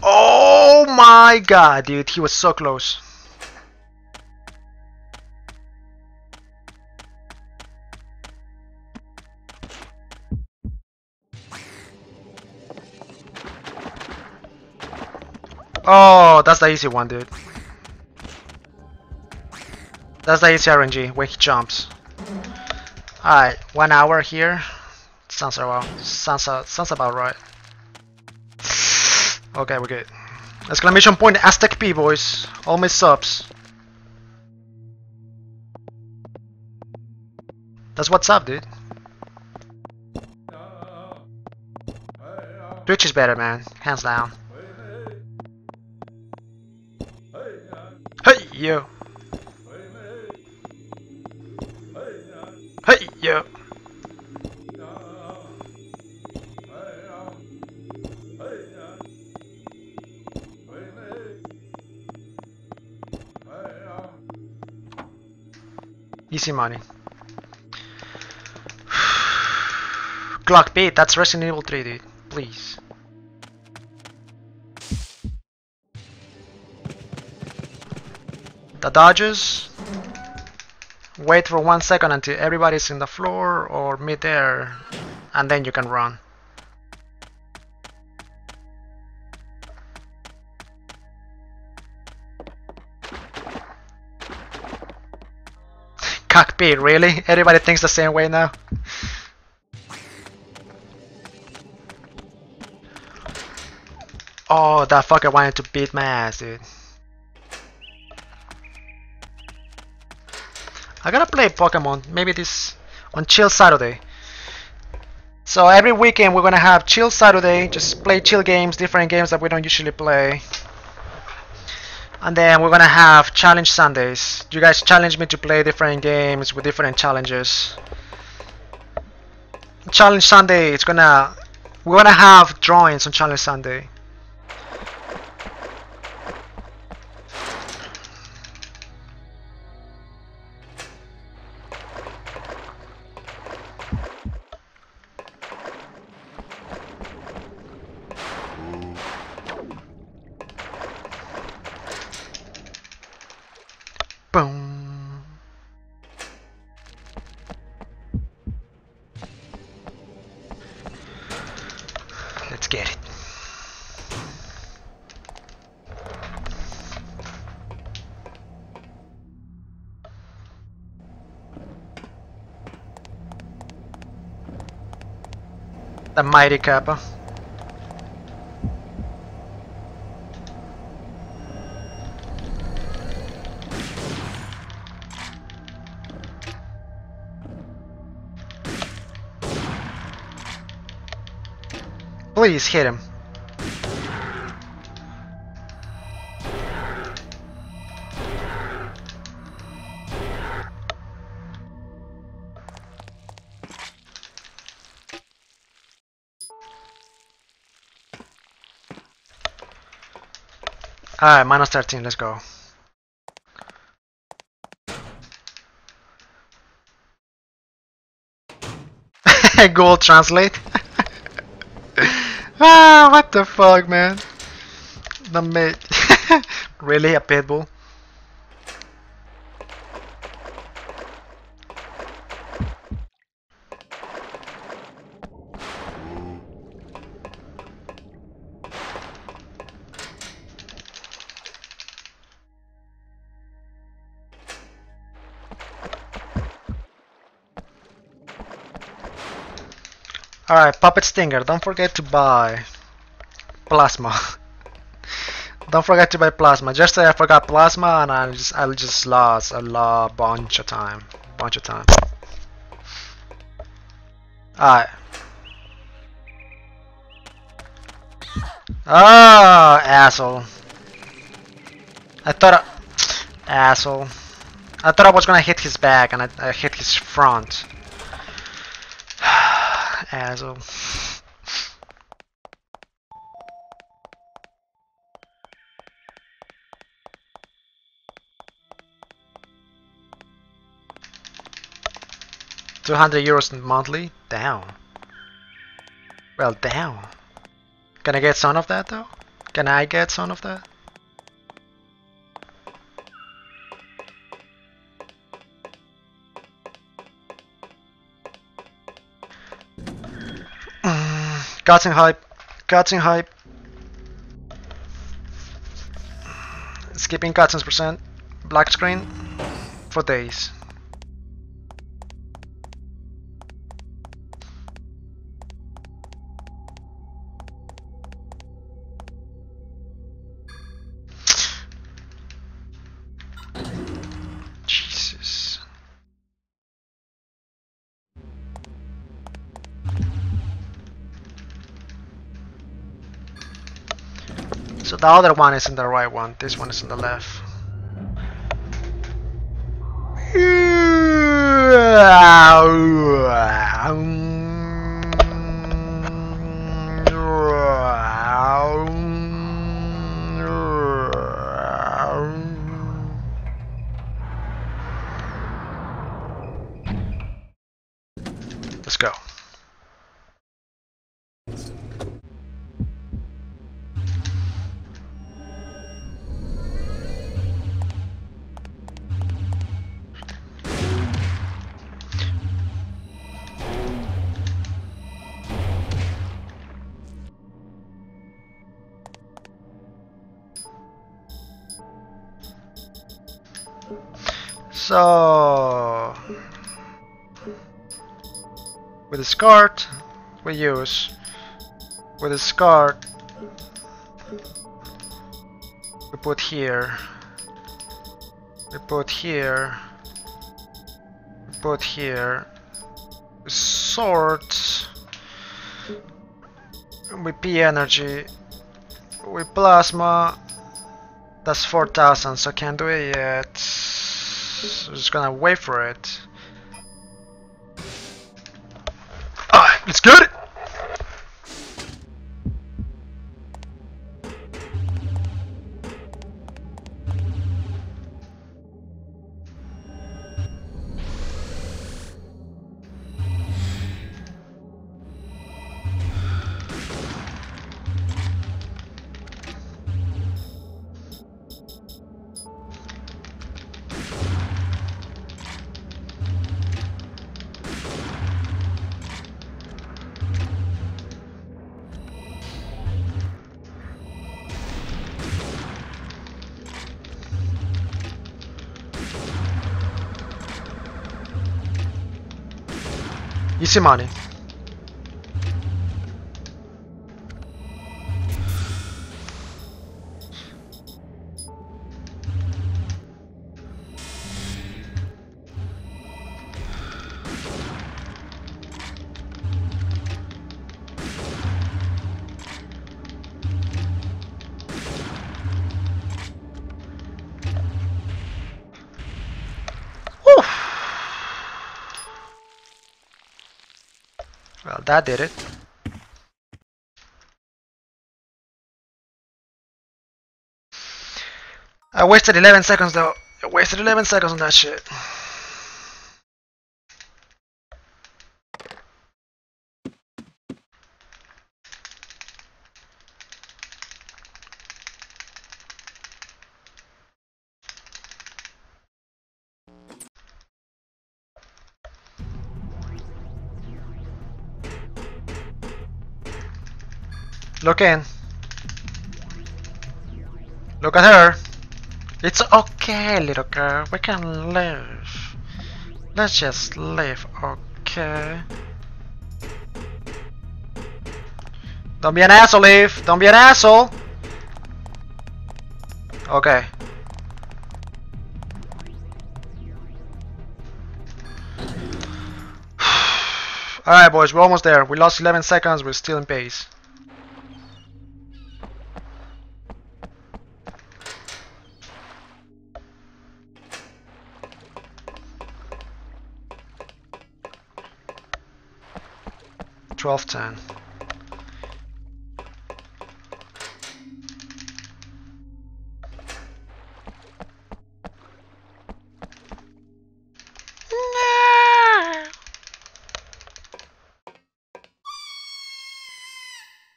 Oh my god, dude, he was so close. Oh, that's the easy one, dude. That's the easy RNG when he jumps. Alright, one hour here. Sounds about sounds sounds about right. Okay, we're good. Exclamation point Aztec P boys. All my subs. That's what's up, dude. Twitch is better, man. Hands down. Yo. Hey, yo. Easy money. Clock beat, that's Resident Evil 3, dude. Please. The dodges. Wait for one second until everybody's in the floor or mid-air, and then you can run. Cockpit, really? Everybody thinks the same way now? Oh, that fucker wanted to beat my ass, dude. I gotta play Pokemon, maybe this on Chill Saturday. So every weekend we're gonna have Chill Saturday, just play chill games, different games that we don't usually play. And then we're gonna have Challenge Sundays. You guys challenge me to play different games with different challenges. Challenge Sunday, it's gonna we're gonna have drawings on Challenge Sunday. Mighty Kappa. Please hit him. Alright, minus 13, let's go. Google Translate. ah, what the fuck, man? The mate. really, a pitbull? Alright, Puppet Stinger, don't forget to buy plasma. don't forget to buy plasma. Just say I forgot plasma and I just I just lost a lot bunch of time. Bunch of time. Alright. Oh, asshole. I thought I, asshole. I thought I was gonna hit his back and I, I hit his front. Asshole. Two hundred euros monthly? Down. Well, down. Can I get some of that though? Can I get some of that? Gotten hype. Gotten hype. Skipping cutscenes percent. Black screen for days. The other one is in the right one, this one is in the left. Let's SCART we use. With the SCART we put here. We put here. We put here. Sort. With P energy. With plasma. That's 4000 so can't do it yet. Just gonna wait for it Easy that did it. I wasted 11 seconds though. I wasted 11 seconds on that shit. Look in. Look at her. It's okay, little girl. We can live. Let's just live, okay? Don't be an asshole, Eve. Don't be an asshole. Okay. Alright, boys, we're almost there. We lost 11 seconds, we're still in pace. Twelve ten.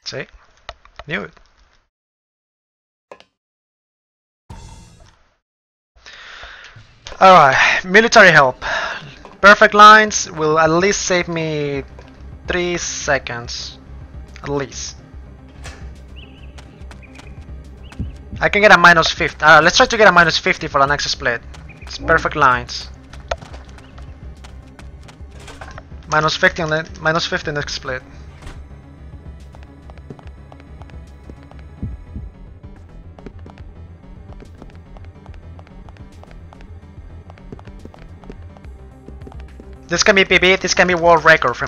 See? Knew it. Alright, military help. Perfect lines will at least save me 3 seconds. At least. I can get a minus 50. Uh, let's try to get a minus 50 for the next split. It's perfect lines. Minus 50 on the minus 50 next split. This can be PB, this can be world record for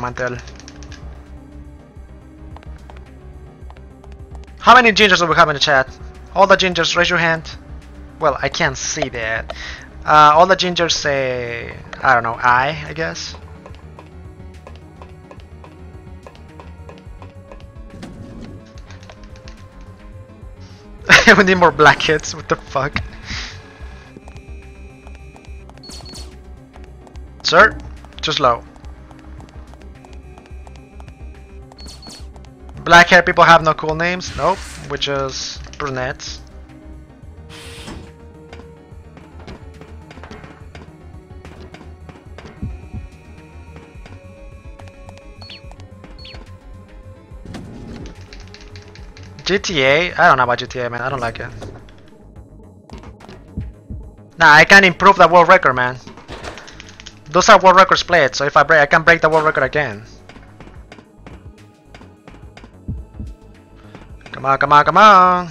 How many gingers do we have in the chat? All the gingers, raise your hand. Well, I can't see that. Uh, all the gingers say, I don't know, I, I guess. we need more black hits, what the fuck? Sir? Too slow. Black hair people have no cool names? Nope, which is brunettes. GTA? I don't know about GTA, man. I don't like it. Nah, I can improve the world record, man. Those are world record splits, so if I break, I can break the world record again. Come on, come on, come on!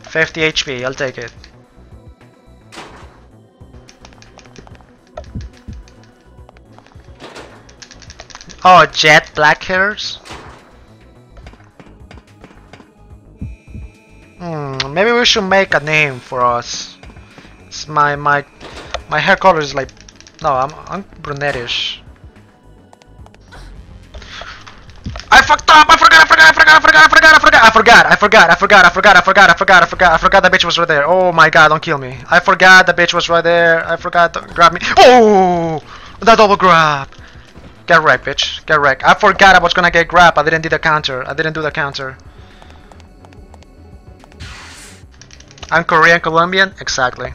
50 HP, I'll take it. Oh, jet black hairs? Hmm, maybe we should make a name for us. It's my my my hair color is like no, I'm I'm brunettish. I fucked up! I forgot! I forgot! I forgot! I forgot! I forgot! I forgot! I forgot! I forgot! I forgot! I forgot! I forgot! I forgot! I forgot! I forgot the bitch was right there. Oh my god! Don't kill me! I forgot the bitch was right there. I forgot grab me. Oh! The double grab. Get wrecked, bitch. Get wrecked. I forgot I was gonna get grabbed. I didn't do the counter. I didn't do the counter. I'm Korean Colombian? Exactly.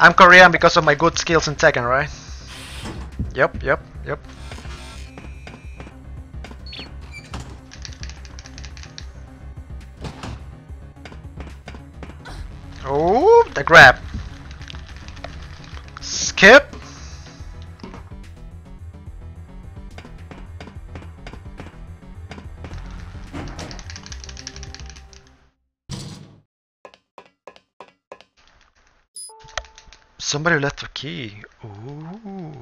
I'm Korean because of my good skills in Tekken, right? Yep, yep, yep. Oh, the grab. Skip. Somebody left a key. Ooh.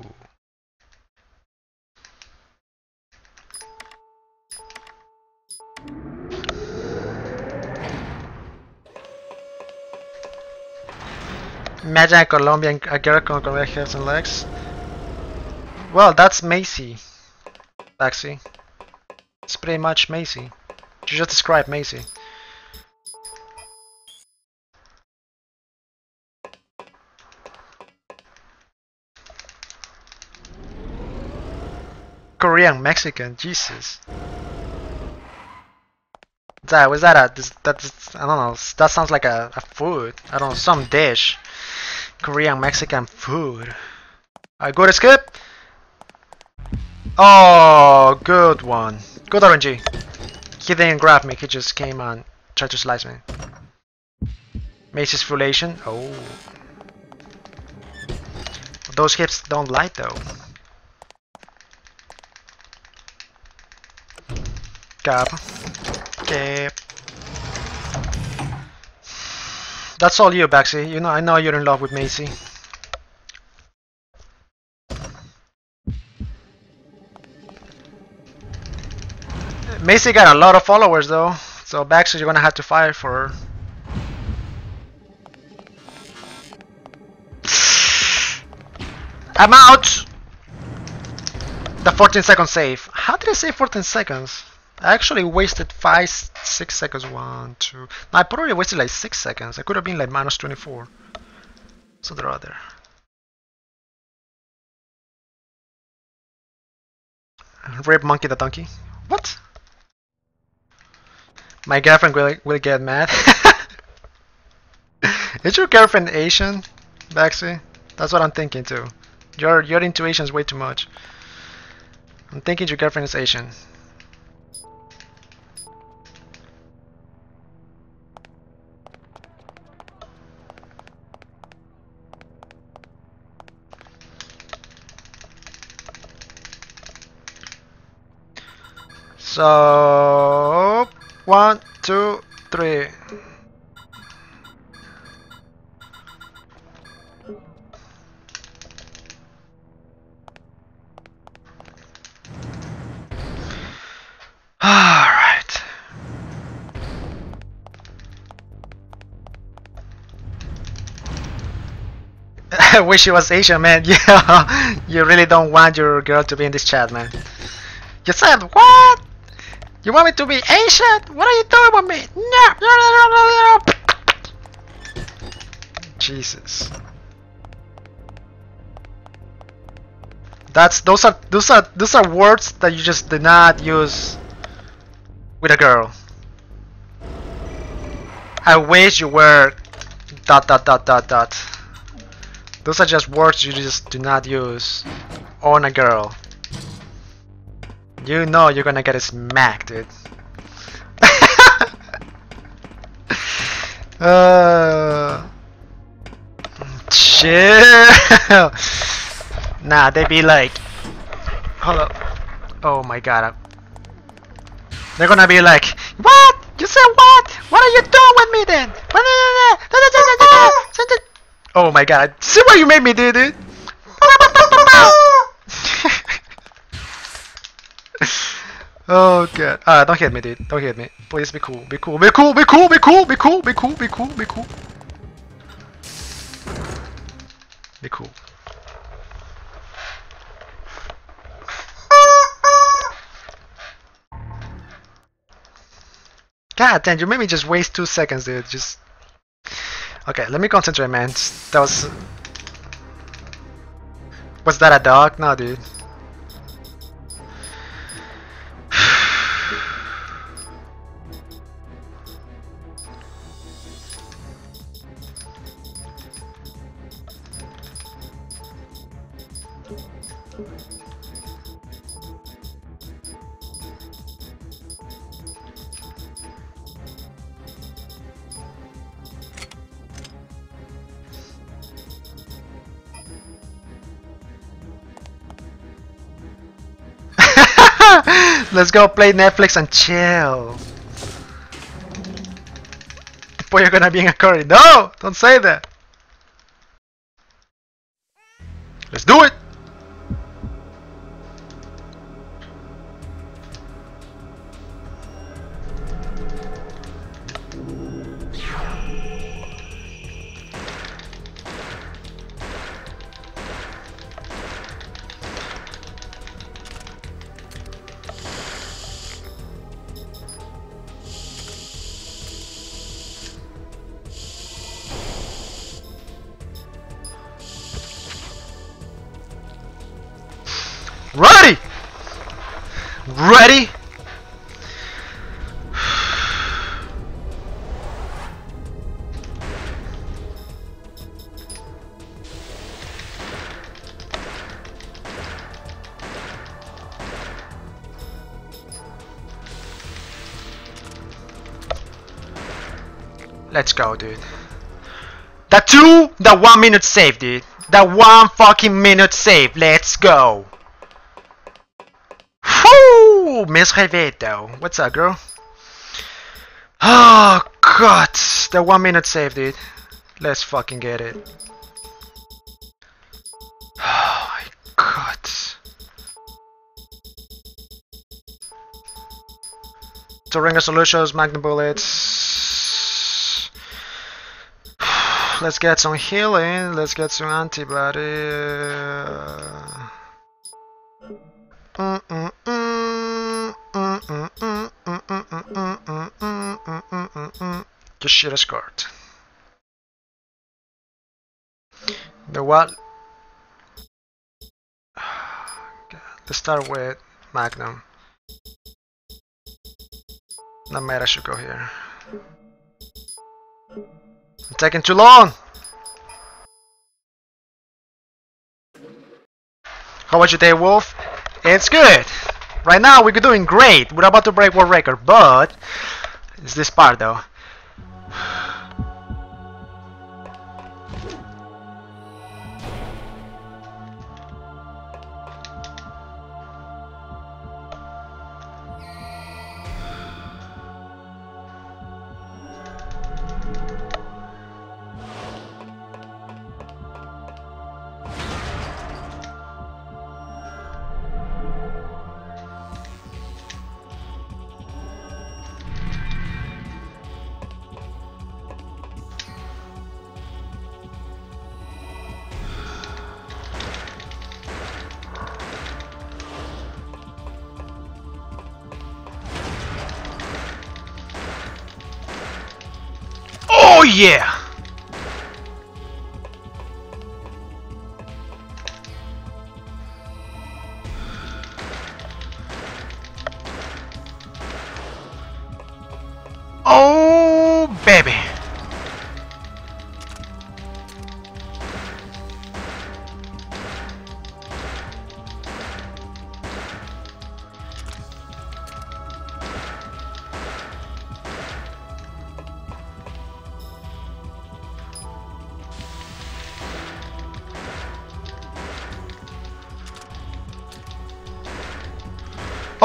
Imagine a Colombian a girl con Colombian hands and legs. Well, that's Macy. Actually, it's pretty much Macy. You just described Macy. Korean, Mexican, Jesus. That was that a that's I don't know. That sounds like a, a food. I don't know some dish. Korean, Mexican food. I go to skip. Oh, good one. Good RNG. He didn't grab me. He just came and tried to slice me. Macy's Fulation. Oh. Those hips don't lie though. Cap. Cap. That's all you, Baxi. You know, I know you're in love with Macy. Macy got a lot of followers though, so Baxi, you're gonna have to fight for her. I'm out! The 14 second save. How did I save 14 seconds? I actually wasted 5, 6 seconds. 1, 2. No, I probably wasted like 6 seconds. I could have been like minus 24. So they're other. Rip monkey the donkey. What? My girlfriend will, will get mad. Is your girlfriend Asian, Baxi? That's what I'm thinking too. Your your intuition is way too much. I'm thinking your girlfriend is Asian. So one, two, three. I wish it was Asian, man. Yeah, you really don't want your girl to be in this chat, man. You said what? You want me to be Asian? What are you doing with me? No. Jesus. That's those are those are those are words that you just do not use with a girl. I wish you were dot dot dot dot dot. Those are just words you just do not use on a girl. You know you're gonna get smacked, dude. uh, chill. nah, they be like, up. Oh my god. They're gonna be like, what? You said what? What are you doing with me then? Oh my god. See what you made me do, dude? Oh god. Ah, don't hit me, dude. Don't hit me. Please be cool. Be cool. Be cool. Be cool. Be cool. Be cool. Be cool. Be cool. Be cool. Be cool. God damn, you made me just waste two seconds, dude. Just Okay, let me concentrate, man. That was Was that a dog? No, dude. Let's go play Netflix and chill. Boy, you're gonna be in a curry. No! Don't say that. Ready! Ready? Let's go, dude. That two, that one minute save, dude. That one fucking minute save. Let's go. Miss Reveto. What's up, girl? Oh, God. The one minute save, dude. Let's fucking get it. Oh, my God. Turinga Solutions, Magnum Bullets. Let's get some healing. Let's get some antibody. Just shit a skirt. The what? Let's start with Magnum. Not mad I should go here. I'm taking too long! How was your day, Wolf? It's good! Right now we're doing great! We're about to break world record, but... It's this part though. Yeah!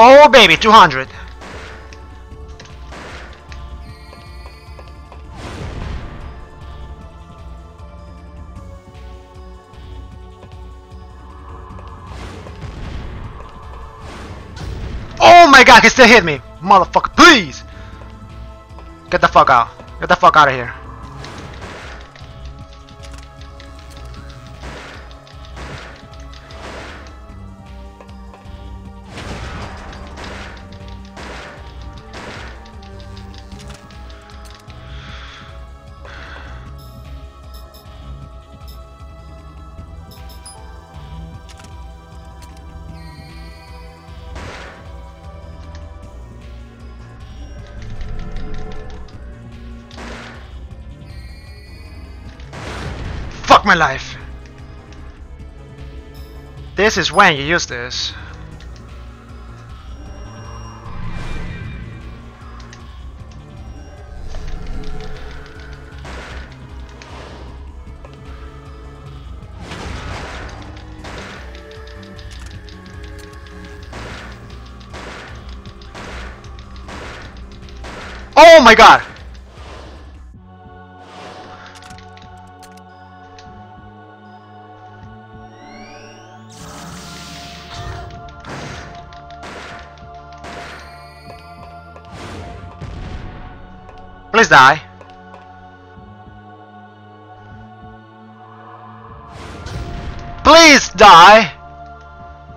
Oh baby, 200. Oh my god, he still hit me! Motherfucker, please! Get the fuck out. Get the fuck out of here. My life. This is when you use this. Oh my god! Die. Please die!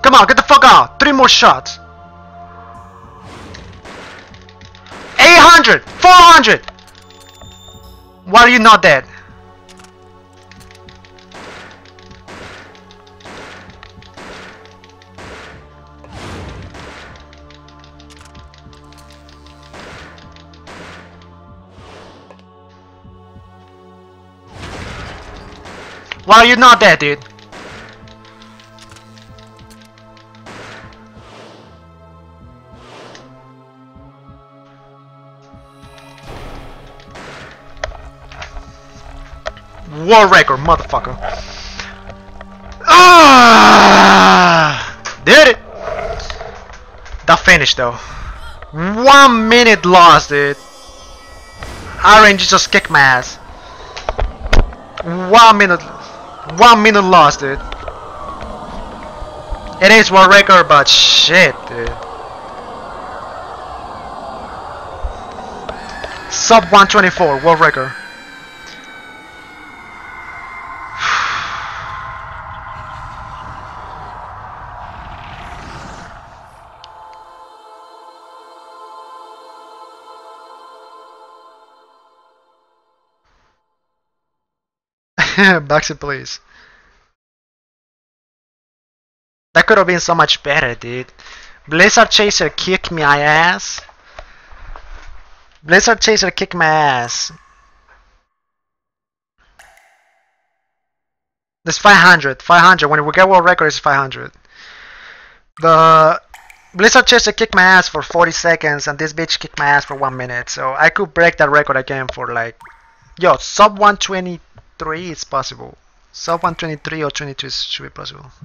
Come on, get the fuck out! Three more shots! 800! 400! Why are you not dead? Why are you not dead, dude? War record, motherfucker. Ah! Did it! The finish, though. One minute lost, dude. Iron just kicked my ass. One minute. One minute lost, dude. It is world record, but shit, dude. Sub 124, world record. Baxi, please. That could have been so much better, dude. Blizzard Chaser kicked my ass. Blizzard Chaser kicked my ass. This 500, 500. When we get world record, it's 500. The Blizzard Chaser kicked my ass for 40 seconds, and this bitch kicked my ass for one minute. So I could break that record again for like, yo, sub 123 is possible. Sub 123 or 22 should be possible.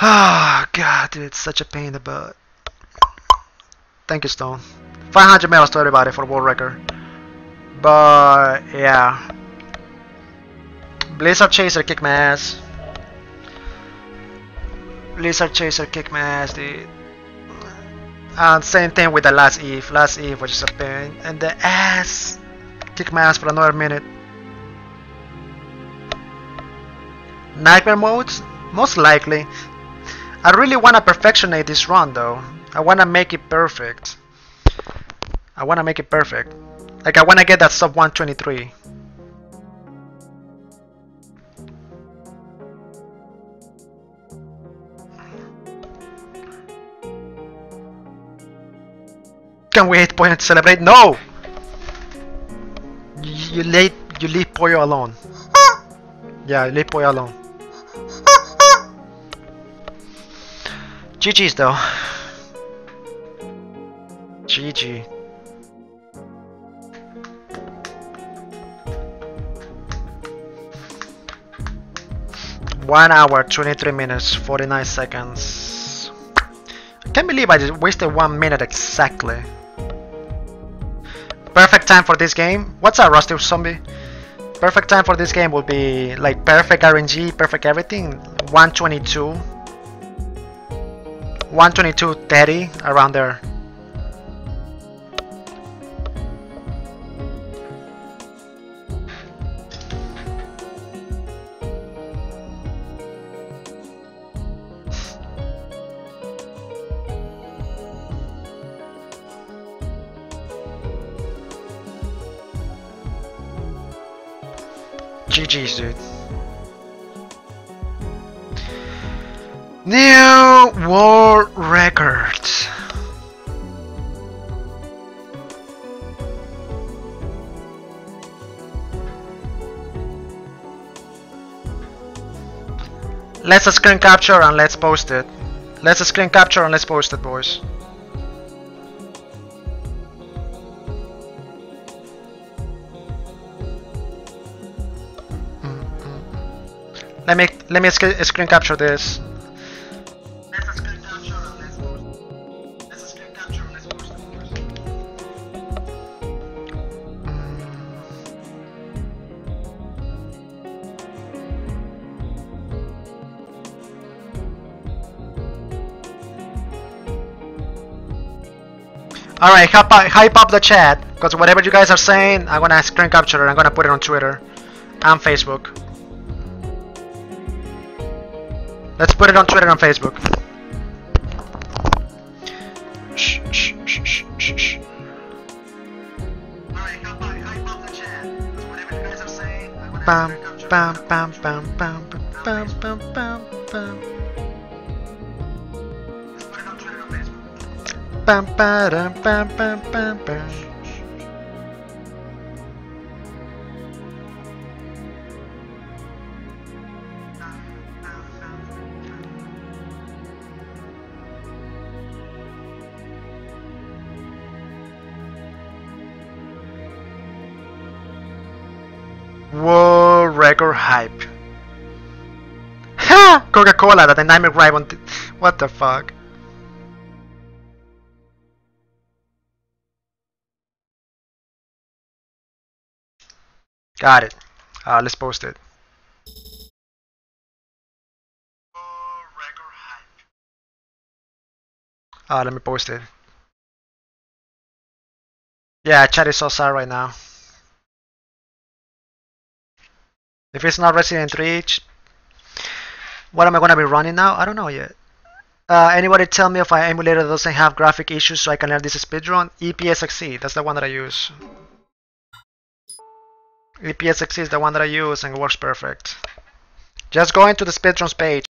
Ah, oh, God, dude, it's such a pain in the butt. Thank you, Stone. 500 medals to everybody for world record. But, yeah. Blizzard Chaser kick my ass. Blizzard Chaser kick my ass, dude. And same thing with the last Eve. Last Eve was just a pain. And the ass kick my ass for another minute. Nightmare modes? Most likely. I really want to perfectionate this run though. I want to make it perfect. I want to make it perfect. Like I want to get that sub 123. Can we hit point and celebrate? No! You, you, leave, you leave Pollo alone. Yeah, leave Poyo alone. GG's though. GG. One hour, 23 minutes, 49 seconds. I can't believe I just wasted one minute exactly. Perfect time for this game. What's up, Rusty Zombie? Perfect time for this game would be like perfect RNG, perfect everything. 122. 122 30 around there GG's dude New world record. Let's a screen capture and let's post it. Let's a screen capture and let's post it, boys. Let me let me sc screen capture this. Alright, hype, hype up the chat, because whatever you guys are saying, I'm gonna screen capture it, I'm gonna put it on Twitter and Facebook. Let's put it on Twitter and Facebook. Shh, shh, shh, shh, shh, shh. Alright, hype, hype up the chat, whatever you guys are saying, I'm gonna bam, bam, bam, bam, bam, bam, bam, bam, bam. bam bam bam bam bam bam. Coca-Cola, the dynamic on. what the fuck? Got it. Uh, let's post it. Uh, let me post it. Yeah, chat is so sad right now. If it's not Resident 3, what am I gonna be running now? I don't know yet. Uh, anybody tell me if my emulator doesn't have graphic issues so I can learn this speedrun? EPSXE, that's the one that I use. EPSXE is the one that I use and it works perfect. Just go into the speedruns page